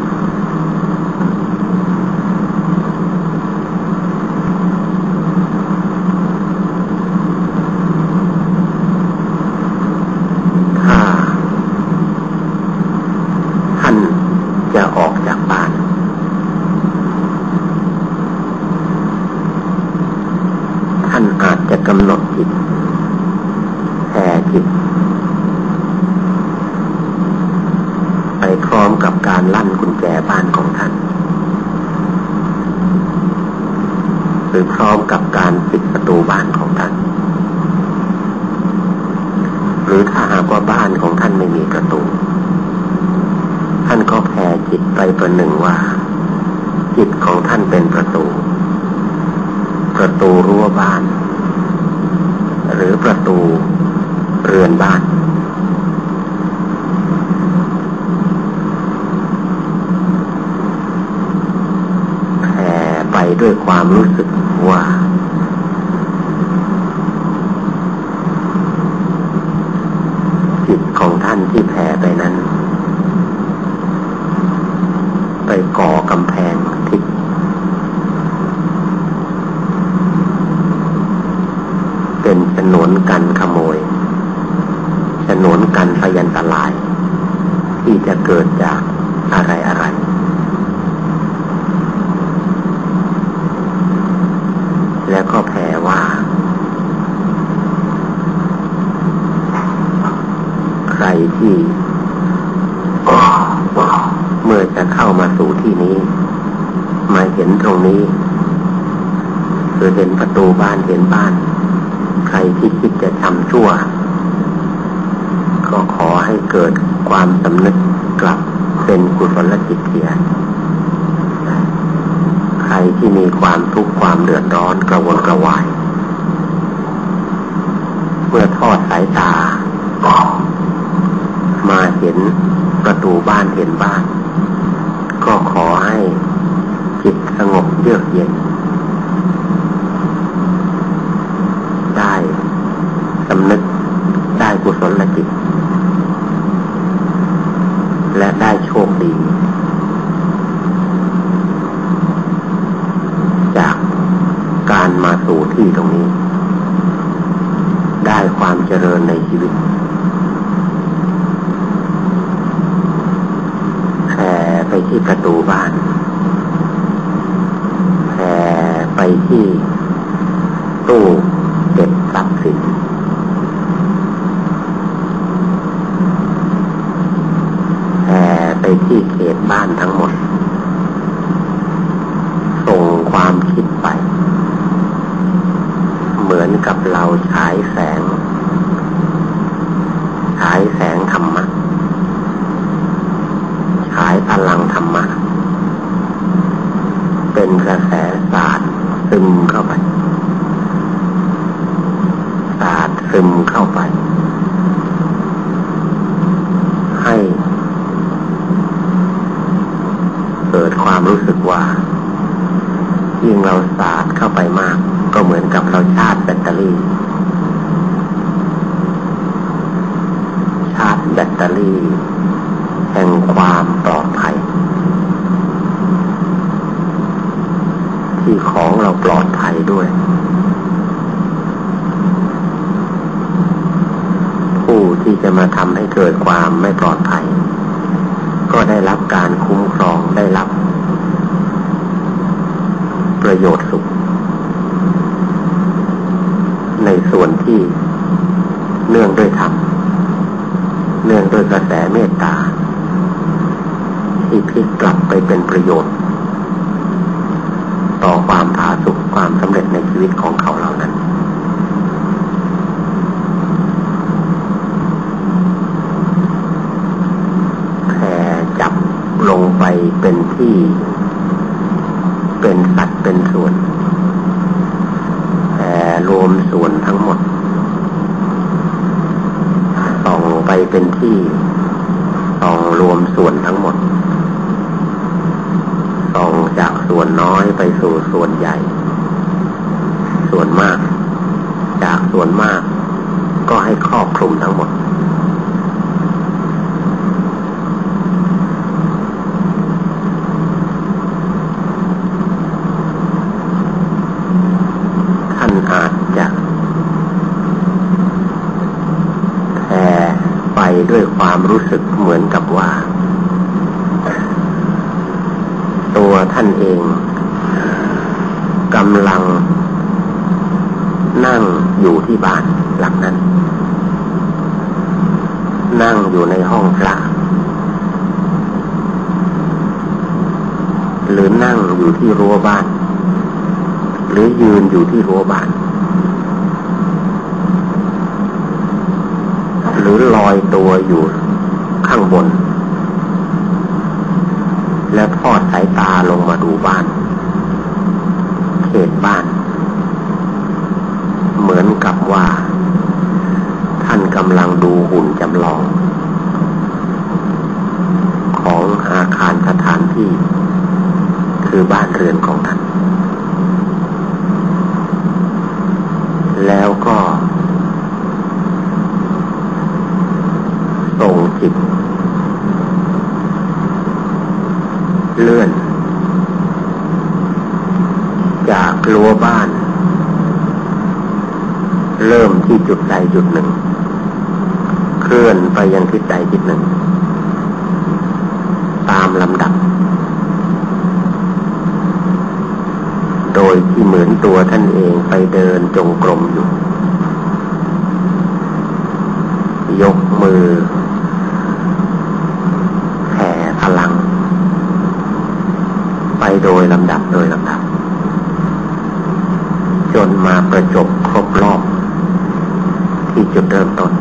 การมาสู่ที่ตรงนี้ ได้ความเจริญในชีวิตแผ่ไปที่ประตูบ้านแผ่ไปที่ตู้เก็บทรัพย์สินแผ่ไปที่เขตบ้านทั้งหมด ที่เนื่องด้วยธรรมเนื่องด้วยกระแสเมตตาที่พลิกกลับไปเป็นประโยชน์ สิบเลื่อน จากรั้วบ้าน เริ่มที่จุดใดจุดหนึ่ง เคลื่อนไปยังทิศใดทิศหนึ่ง ตามลำดับ โดยที่เหมือนตัวท่านเองไปเดินจงกรมอยู่ ยกมือ โดยลำดับโดยลำดับ จนมาประจบครบรอบ ที่จุดเริ่มต้น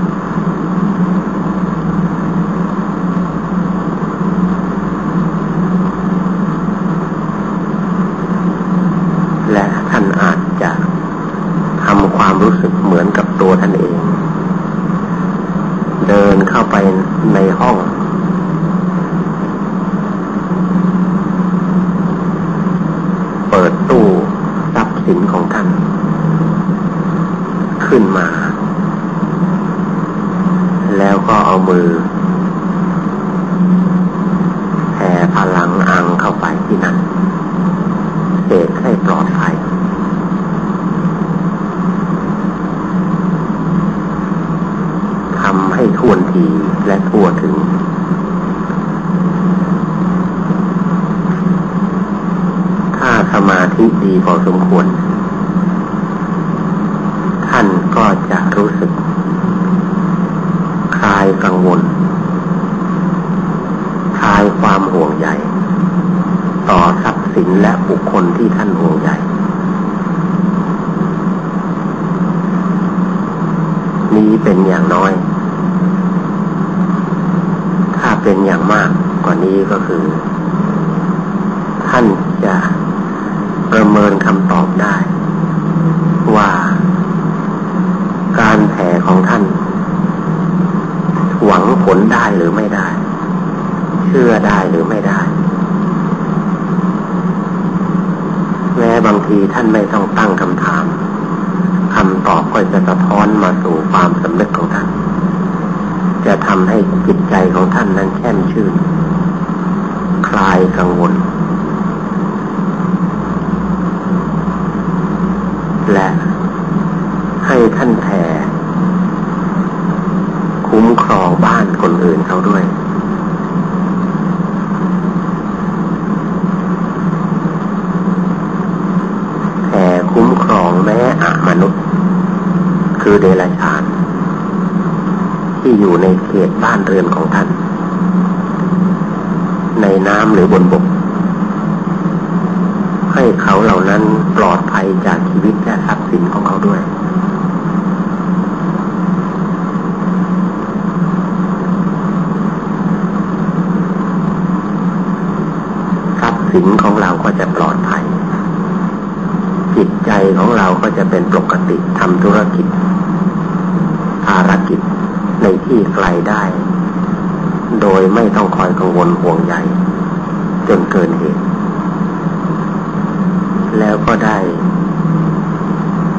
ก็ได้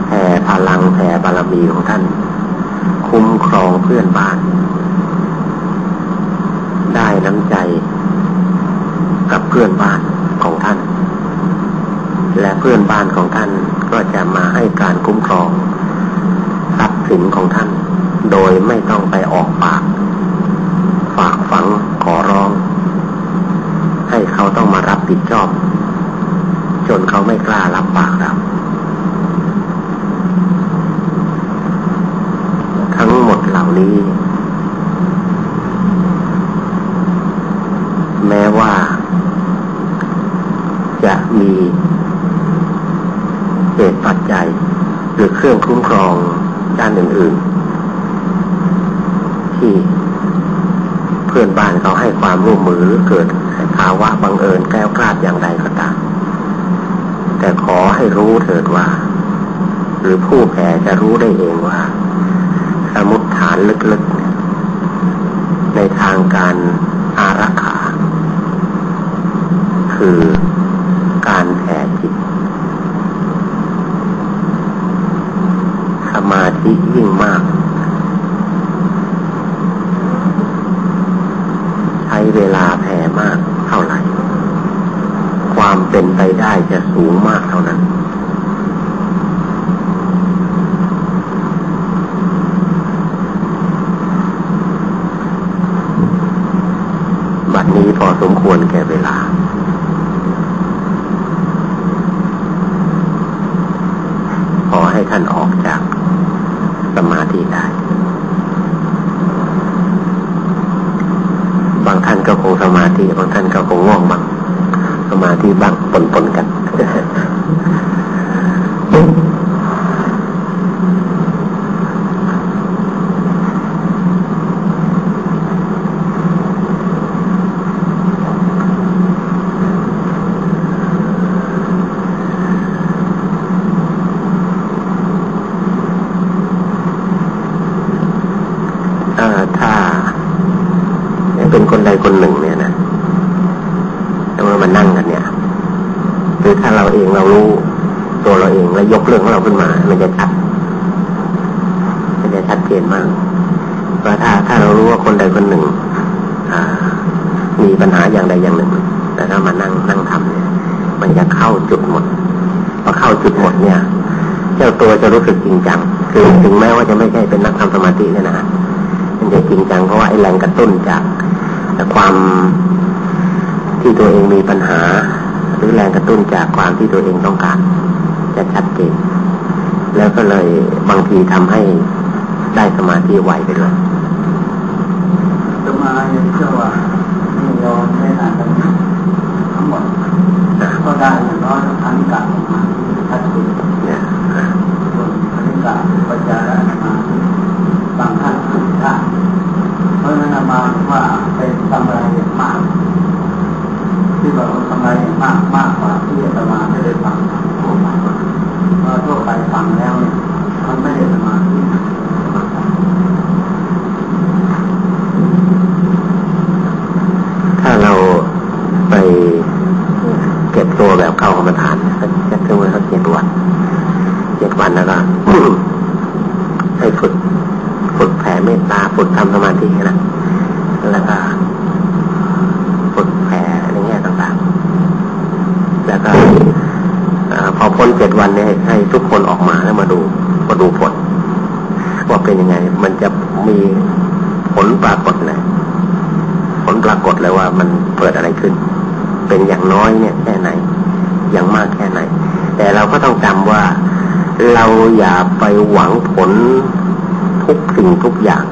แผ่พลังแผ่บารมีของท่าน คุ้มครองเพื่อนบ้าน ได้น้ำใจกับเพื่อนบ้านของท่าน และเพื่อนบ้านของท่านก็จะมาให้การคุ้มครองทรัพย์สินของท่าน โดยไม่ต้องไปออกปาก ฝากฝังขอร้อง ให้เขาต้องมารับผิดชอบ กล้ารับปากเราทั้งหมดเหล่านี้ แม้ว่า จะมีเหตุปัจจัย หรือเครื่องคุ้มครองด้านอื่น ๆ ที่เพื่อนบ้านเขาให้ความร่วมมือหรือเกิดภาวะบังเอิญแก้วกล้าอย่างใดก็ตาม ขอให้รู้เถิดว่า หรือผู้แผ่จะรู้ได้เองว่า สมุดฐานลึกๆ ในทางการอารักขา คือการแผ่จิต สมาธิยิ่งมาก ใช้เวลาแผ่มากเท่าไหร่ ความ เป็นไปได้จะสูงมากเท่านั้น บัดนี้พอสมควรแก่เวลาขท่านออกจากสมาธิได้ บางท่านก็คงสมาธิ บางท่านก็คงง่วงบ้าง มาธิบ้างปนๆกัน เราเองเรารู้ตัวเราเองแล้วยกเรื่องของเราขึ้นมา มันจะชัดมันจะชัดเจนมากเพราะถ้าถ้าเรารู้ว่าคนใดคนหนึ่งมีปัญหาอย่างใดอย่างหนึ่ง แต่ถ้ามานั่งนั่งทำเนี่ย มันจะเข้าจุดหมดพอเข้าจุดหมดเนี่ย เจ้าตัวจะรู้สึกจริงจังคือถึงแม้ว่าจะไม่ใช่เป็นนักทำสมาธิเลยนะมันจะจริงจังเพราะว่าไอ้แรงกระตุ้นจากความที่ตัวเองมีปัญหา หรือแรงกระตุ้นจากความที่ตัวเองต้องการจะชัดเจนแล้วก็เลยบางทีทำให้ได้สมาธิไวไปเลยสมาธิเชื่อว่าไม่ยอมไม่นานกันทั้งหมดก็ได้อย่างน้อยทั้งการมาชัดเจนเนี่ยส่วนทั้งการปัญญาและมาบางท่านถึงได้เพราะนั้นมาว่าเป็นทำอะไรมากที่เราทำอะไรมากมากกว่าที่จะมาไม่ได้ฟังทั่วไปเพราะทั่วไปฟังแล้วเนี่ยมันไม่ได้สมาธิถ้าเราไปเก็บตัวแบบ เข้ากรรมฐานจะคือว่าเขาเจ็ดวันเจ็ดวันแล้วก็ให้ฝึกฝึกแผ่เมตตาฝึกทำสมาธินะแล้วก็ฝึกแผ่ในแง่ต่างๆ แล้วก็พอพ้นเจ็ดวันนี้ให้ทุกคนออกมาแล้วมาดูมาดูผลว่าเป็นยังไง มันจะมีผลปรากฏเลยผลปรากฏเลยว่ามันเกิดอะไรขึ้น เป็นอย่างน้อยเนี่ยแค่ไหน อย่างมากแค่ไหน แต่เราก็ต้องจำว่าเราอย่าไปหวังผลทุกสิ่งทุกอย่าง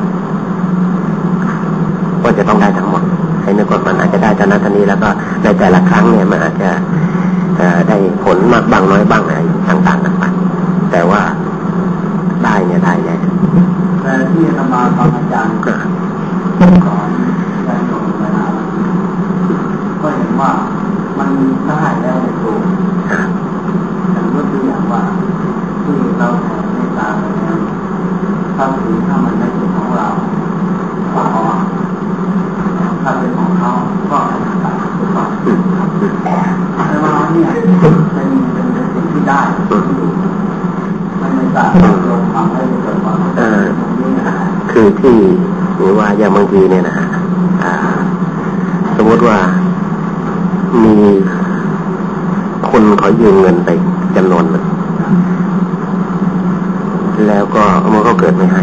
ว่าจะต้องได้ทั้งหมดให้นึกว่ามันอาจจะได้ตอนนั้นตอนนี้แล้วก็ในแต่ละครั้งเนี่ยมันอาจจะได้ผลมากบ้างน้อยบ้างอะไรต่างๆกันไปแต่ว่าได้เนี่ยได้แน่แต่ที่ธรรมาฟังอาจารย์ก่อนอาจารย์โยมเวลาก็เห็นว่ามันได้แล้วในตัวอย่างยกตัวอย่างว่าที่เราแผ่เมตตาไปแล้วถ้าถือถ้ามันไม่เป็นของเราก็ขอถ้าเป็นของเขาก็ให้ตัดถูกต้องแต่ ว่าเนี่ยเป็นเป็นสิ่งที่ได้ไม่ไม่ทราบลงทำให้เกิดความคือที่หรือว่าอย่างบางทีเนี่ยนะสมมติว่ามีคนเขายืมเงินไปจำนวนนึงแล้วก็มันก็เกิดไม่ให้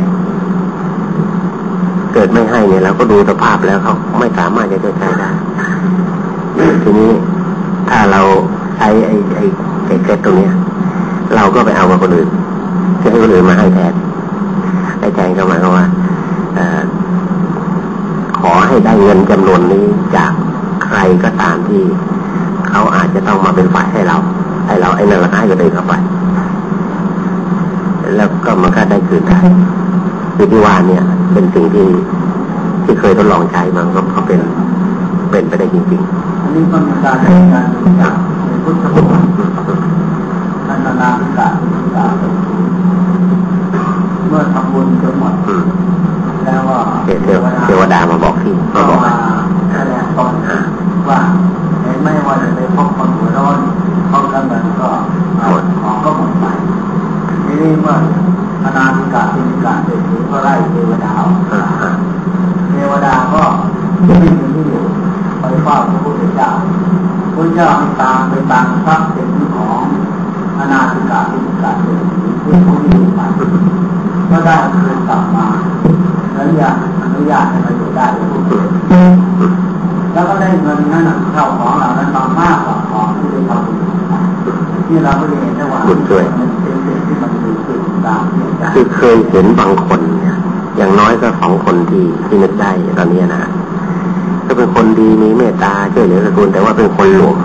เกิดไม่ให้เนี่ยเราก็ดูสภาพแล้วเขาไม่สามารถจะใช้ได้ทีนี้ถ้าเรา ช้ไอ้ไอ้ไอ้เซตตรงเนี้ย เราก็ไปเอามาคนอื่นจะให้คนอื่นมาให้แทนให้แทนก็หมายความว่าขอให้ได้เงินจำนวนนี้จากใครก็ตามที่เขาอาจจะต้องมาเป็นฝ่ายให้เรา ให้เราไอ้นั่นละให้ก็เดินเข้าไป แล้วก็มันก็ได้คืนได้คือที่ว่าเนี่ย เป็นสิ่งที่ที่เคยทดลองใช้มันก็เขาเป็นเป็นไปได้จริงๆอันนี้ก็มีการในการจาก พุทธประวัติท่านนาภิกาภิกาเมื่อทำบุญจนหมดแล้วว่าเทวดามาบอกที่มาบอกแสดงตอนว่าไม่ว่าจะไปพบคนหัวร้อนพบกันมันก็ของก็หมดไปทีนี้เมื่ออนาธิกาทิกาเศรษฐีก็ไล่เทวดาเทวดาก็ไม่มีที่อยู่ไปเฝ้าพระพุทธเจ้าพระเจ้าตามไป ตามทรัพย์สินของอนาธิกาทิกาเศรษฐีที่ผู้ที่อยู่ไปก็ได้คืนกลับมาแล้วอยากอนุญาตให้มาอยู่ได้แล้วก็ได้เงินนั้นเข้าของเรานั้นมามากกว่าของที่ได้ทำที่เราไม่ได้เห็นว่าเป็นสิ่งที่มันมีขึ้นคือเคยเห็นบางคนเนี่ยอย่างน้อยก็สองคนที่ที่นึกได้ตอนนี้นะก็เป็นคนดีมีเมตตาช่วยเหลือสกุลแต่ว่าเป็นคนหลวม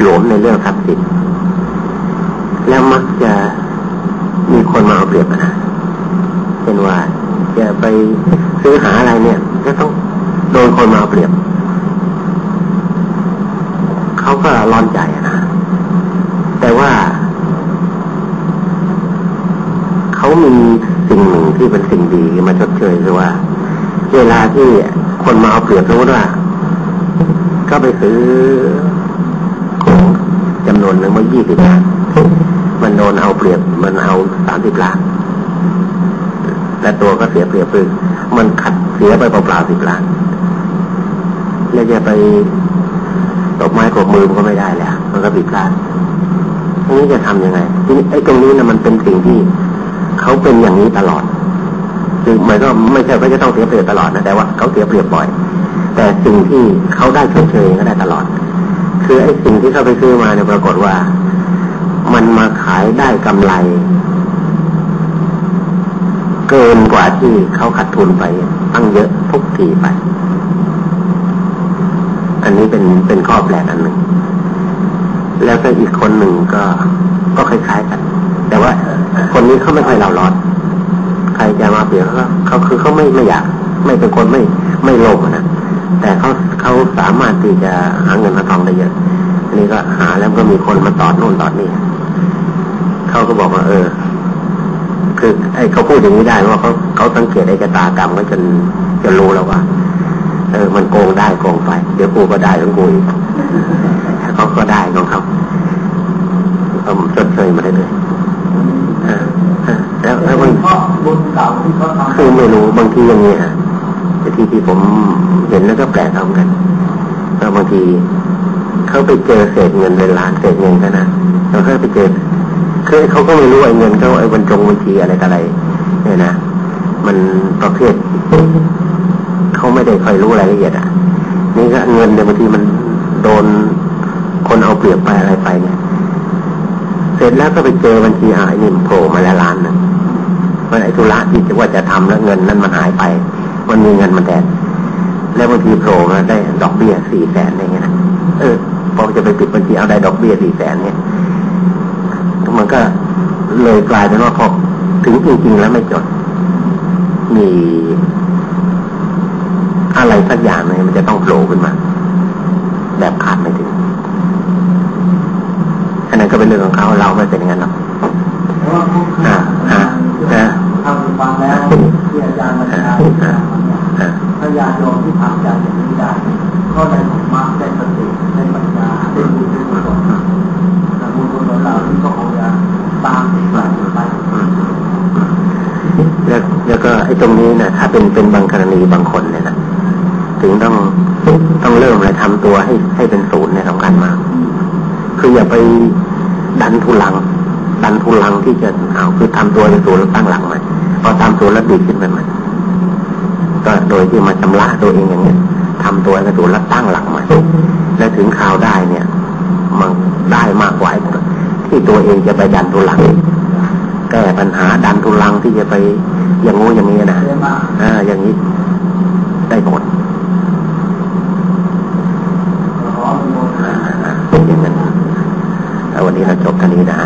หลวมในเรื่องทรัพย์สินแล้วมักจะมีคนมาเอาเปรียบนะเช่นว่าจะไปซื้อหาอะไรเนี่ย ก็ต้องโดนคนมาเอาเปรียบ เขาก็ร้อนใจนะ แต่ว่า เขามีสิ่งหนึ่งที่เป็นสิ่งดีมาชดเชยคือว่า เวลาที่คนมาเอาเปรียบรู้ว่า ก็ไปซื้อำนวนหนึ่งมายี่สิบล้าน มันโดนเอาเปรียบ มันเอาสามสิบล้าน และตัวก็เสียเปรียบไปมันขัดเสียไปเปล่าๆสิบล้าน แล้วจะไปตบไม้กบมือมันก็ไม่ได้แล้ว มันก็ผิดพลาดทีนี้จะทํำยังไง ทีนี้ไอ้ตรงนี้นะมันเป็นสิ่งที่เขาเป็นอย่างนี้ตลอด คือหมายก็ไม่ใช่ว่าจะต้องเสียเปรียบตลอดนะ แต่ว่าเขาเสียเปรียบบ่อย แต่สิ่งที่เขาได้เฉยๆก็ได้ตลอด คือไอ้สิ่งที่เขาไปซื้อมาเนี่ยปรากฏว่า มันมาขายได้กำไร เกินกว่าที่เขาขาดทุนไป ตั้งเยอะทุกทีไป อันนี้เป็นเป็นข้อแปลกอันหนึ่ง แล้วก็อีกคนหนึ่งก็ก็คล้ายๆกัน แต่ว่าคนนี้เขาไม่ค่อยเล่าร้อนใครจะมาเปลี่ยนเขาเขาคือเขาไม่ไม่อยาก ไม่เป็นคนไม่ไม่โลภนะ แต่เขาเขาสามารถที่จะหาเงินมาทองได้เยอะอันนี้ก็หาแล้วก็มีคนมาตอดนู่นตอดนี่เขาก็บอกว่า เออ คือไอ้เขาพูดอย่างนี้ได้ว่าเขาเขาสังเกตไอ้กตากรรมก็จนจะรู้แล้วว่า เออ มันโกงได้โกงไป เดี๋ยวกูก็ได้ของกูอีกเขาก็ได้ของเขาเขาจดเชยมาได้เลยแล้วแล้วมันคือไม่รู้บางทีอย่างนี้ฮะแต่ ที่ที่ผมเห็นแล้วก็แปลกทำกันแล้วบางทีเขาไปเจอเศษเงินเป็นล้านเศษเงินกันะแล้วก็ไปเจอคือเขาก็ไม่รู้ไอ้เงินเขาไอ้บรรจงบัญชีอะไรอะไรเนี่ยนะมันประเภทเขาไม่ได้ค่อยรู้รายละเอียดอะ นี่ก็เงินเดี๋ยวบางทีมันโดนคนเอาเปรียบไปอะไรไปเนี่ยเสร็จแล้วก็ไปเจอบัญชีหายนี่โผล่มาแล้วล้านนึงมันไอ้ธุระที่ว่าจะทำแล้วเงินนั้นมันหายไป มันมีเงินมันแทนแล้วบางทีโผล่มาได้ดอกเบี้ยสี่แสนอะไรเงี้ยนะเออพอจะไปปิดบัญชีเอาได้ดอกเบี้ยสี่แสนเนี่ยมันก็เลยกลายเป็นว่าพอถึงจริงๆแล้วไม่จด มีอะไรสักอย่างนึงมันจะต้องโผล่ขึ้นมา แบบคาดไม่ถึงอันนั้นก็เป็นเรื่องของเขาเราไม่เป็นอย่างนั้นหรอกอ่าอ่าอ่า ที่ทำอย่างนี้ได้ก็ได้ธรรมะได้สติได้ปัญญาได้บุญได้กุศลแต่บุญกุศลเหล่านี้ก็คงจะตามติดไปไปแล้วแล้วก็ไอ้ตรงนี้นะถ้าเป็นเป็นบางกรณีบางคนเนี่ยนะถึงต้องต้องเริ่มเลยทำตัวให้ให้เป็นศูนย์เนี่ยสำคัญมาก คืออย่าไปดันทุลัง ดันทุลังที่จะเอาคือทำตัวเป็นศูนย์แล้วตั้งหลังมันพอทำตัวแล้วดีขึ้นไปมัน โดยที่มาชำระตัวเองอย่างเนี้ยทำตัวให้ถูกแล้ตั้งหลักใหม่และถึงข่าวได้เนี่ย มันได้มากกว่าที่ตัวเองจะไปดันตัวหลังแก้ปัญหาดันทุลังที่จะไปอย่างงูอย่างนี้นะอ่าอย่างนี้ได้หมดวันนี้เราจบท่านี้นะ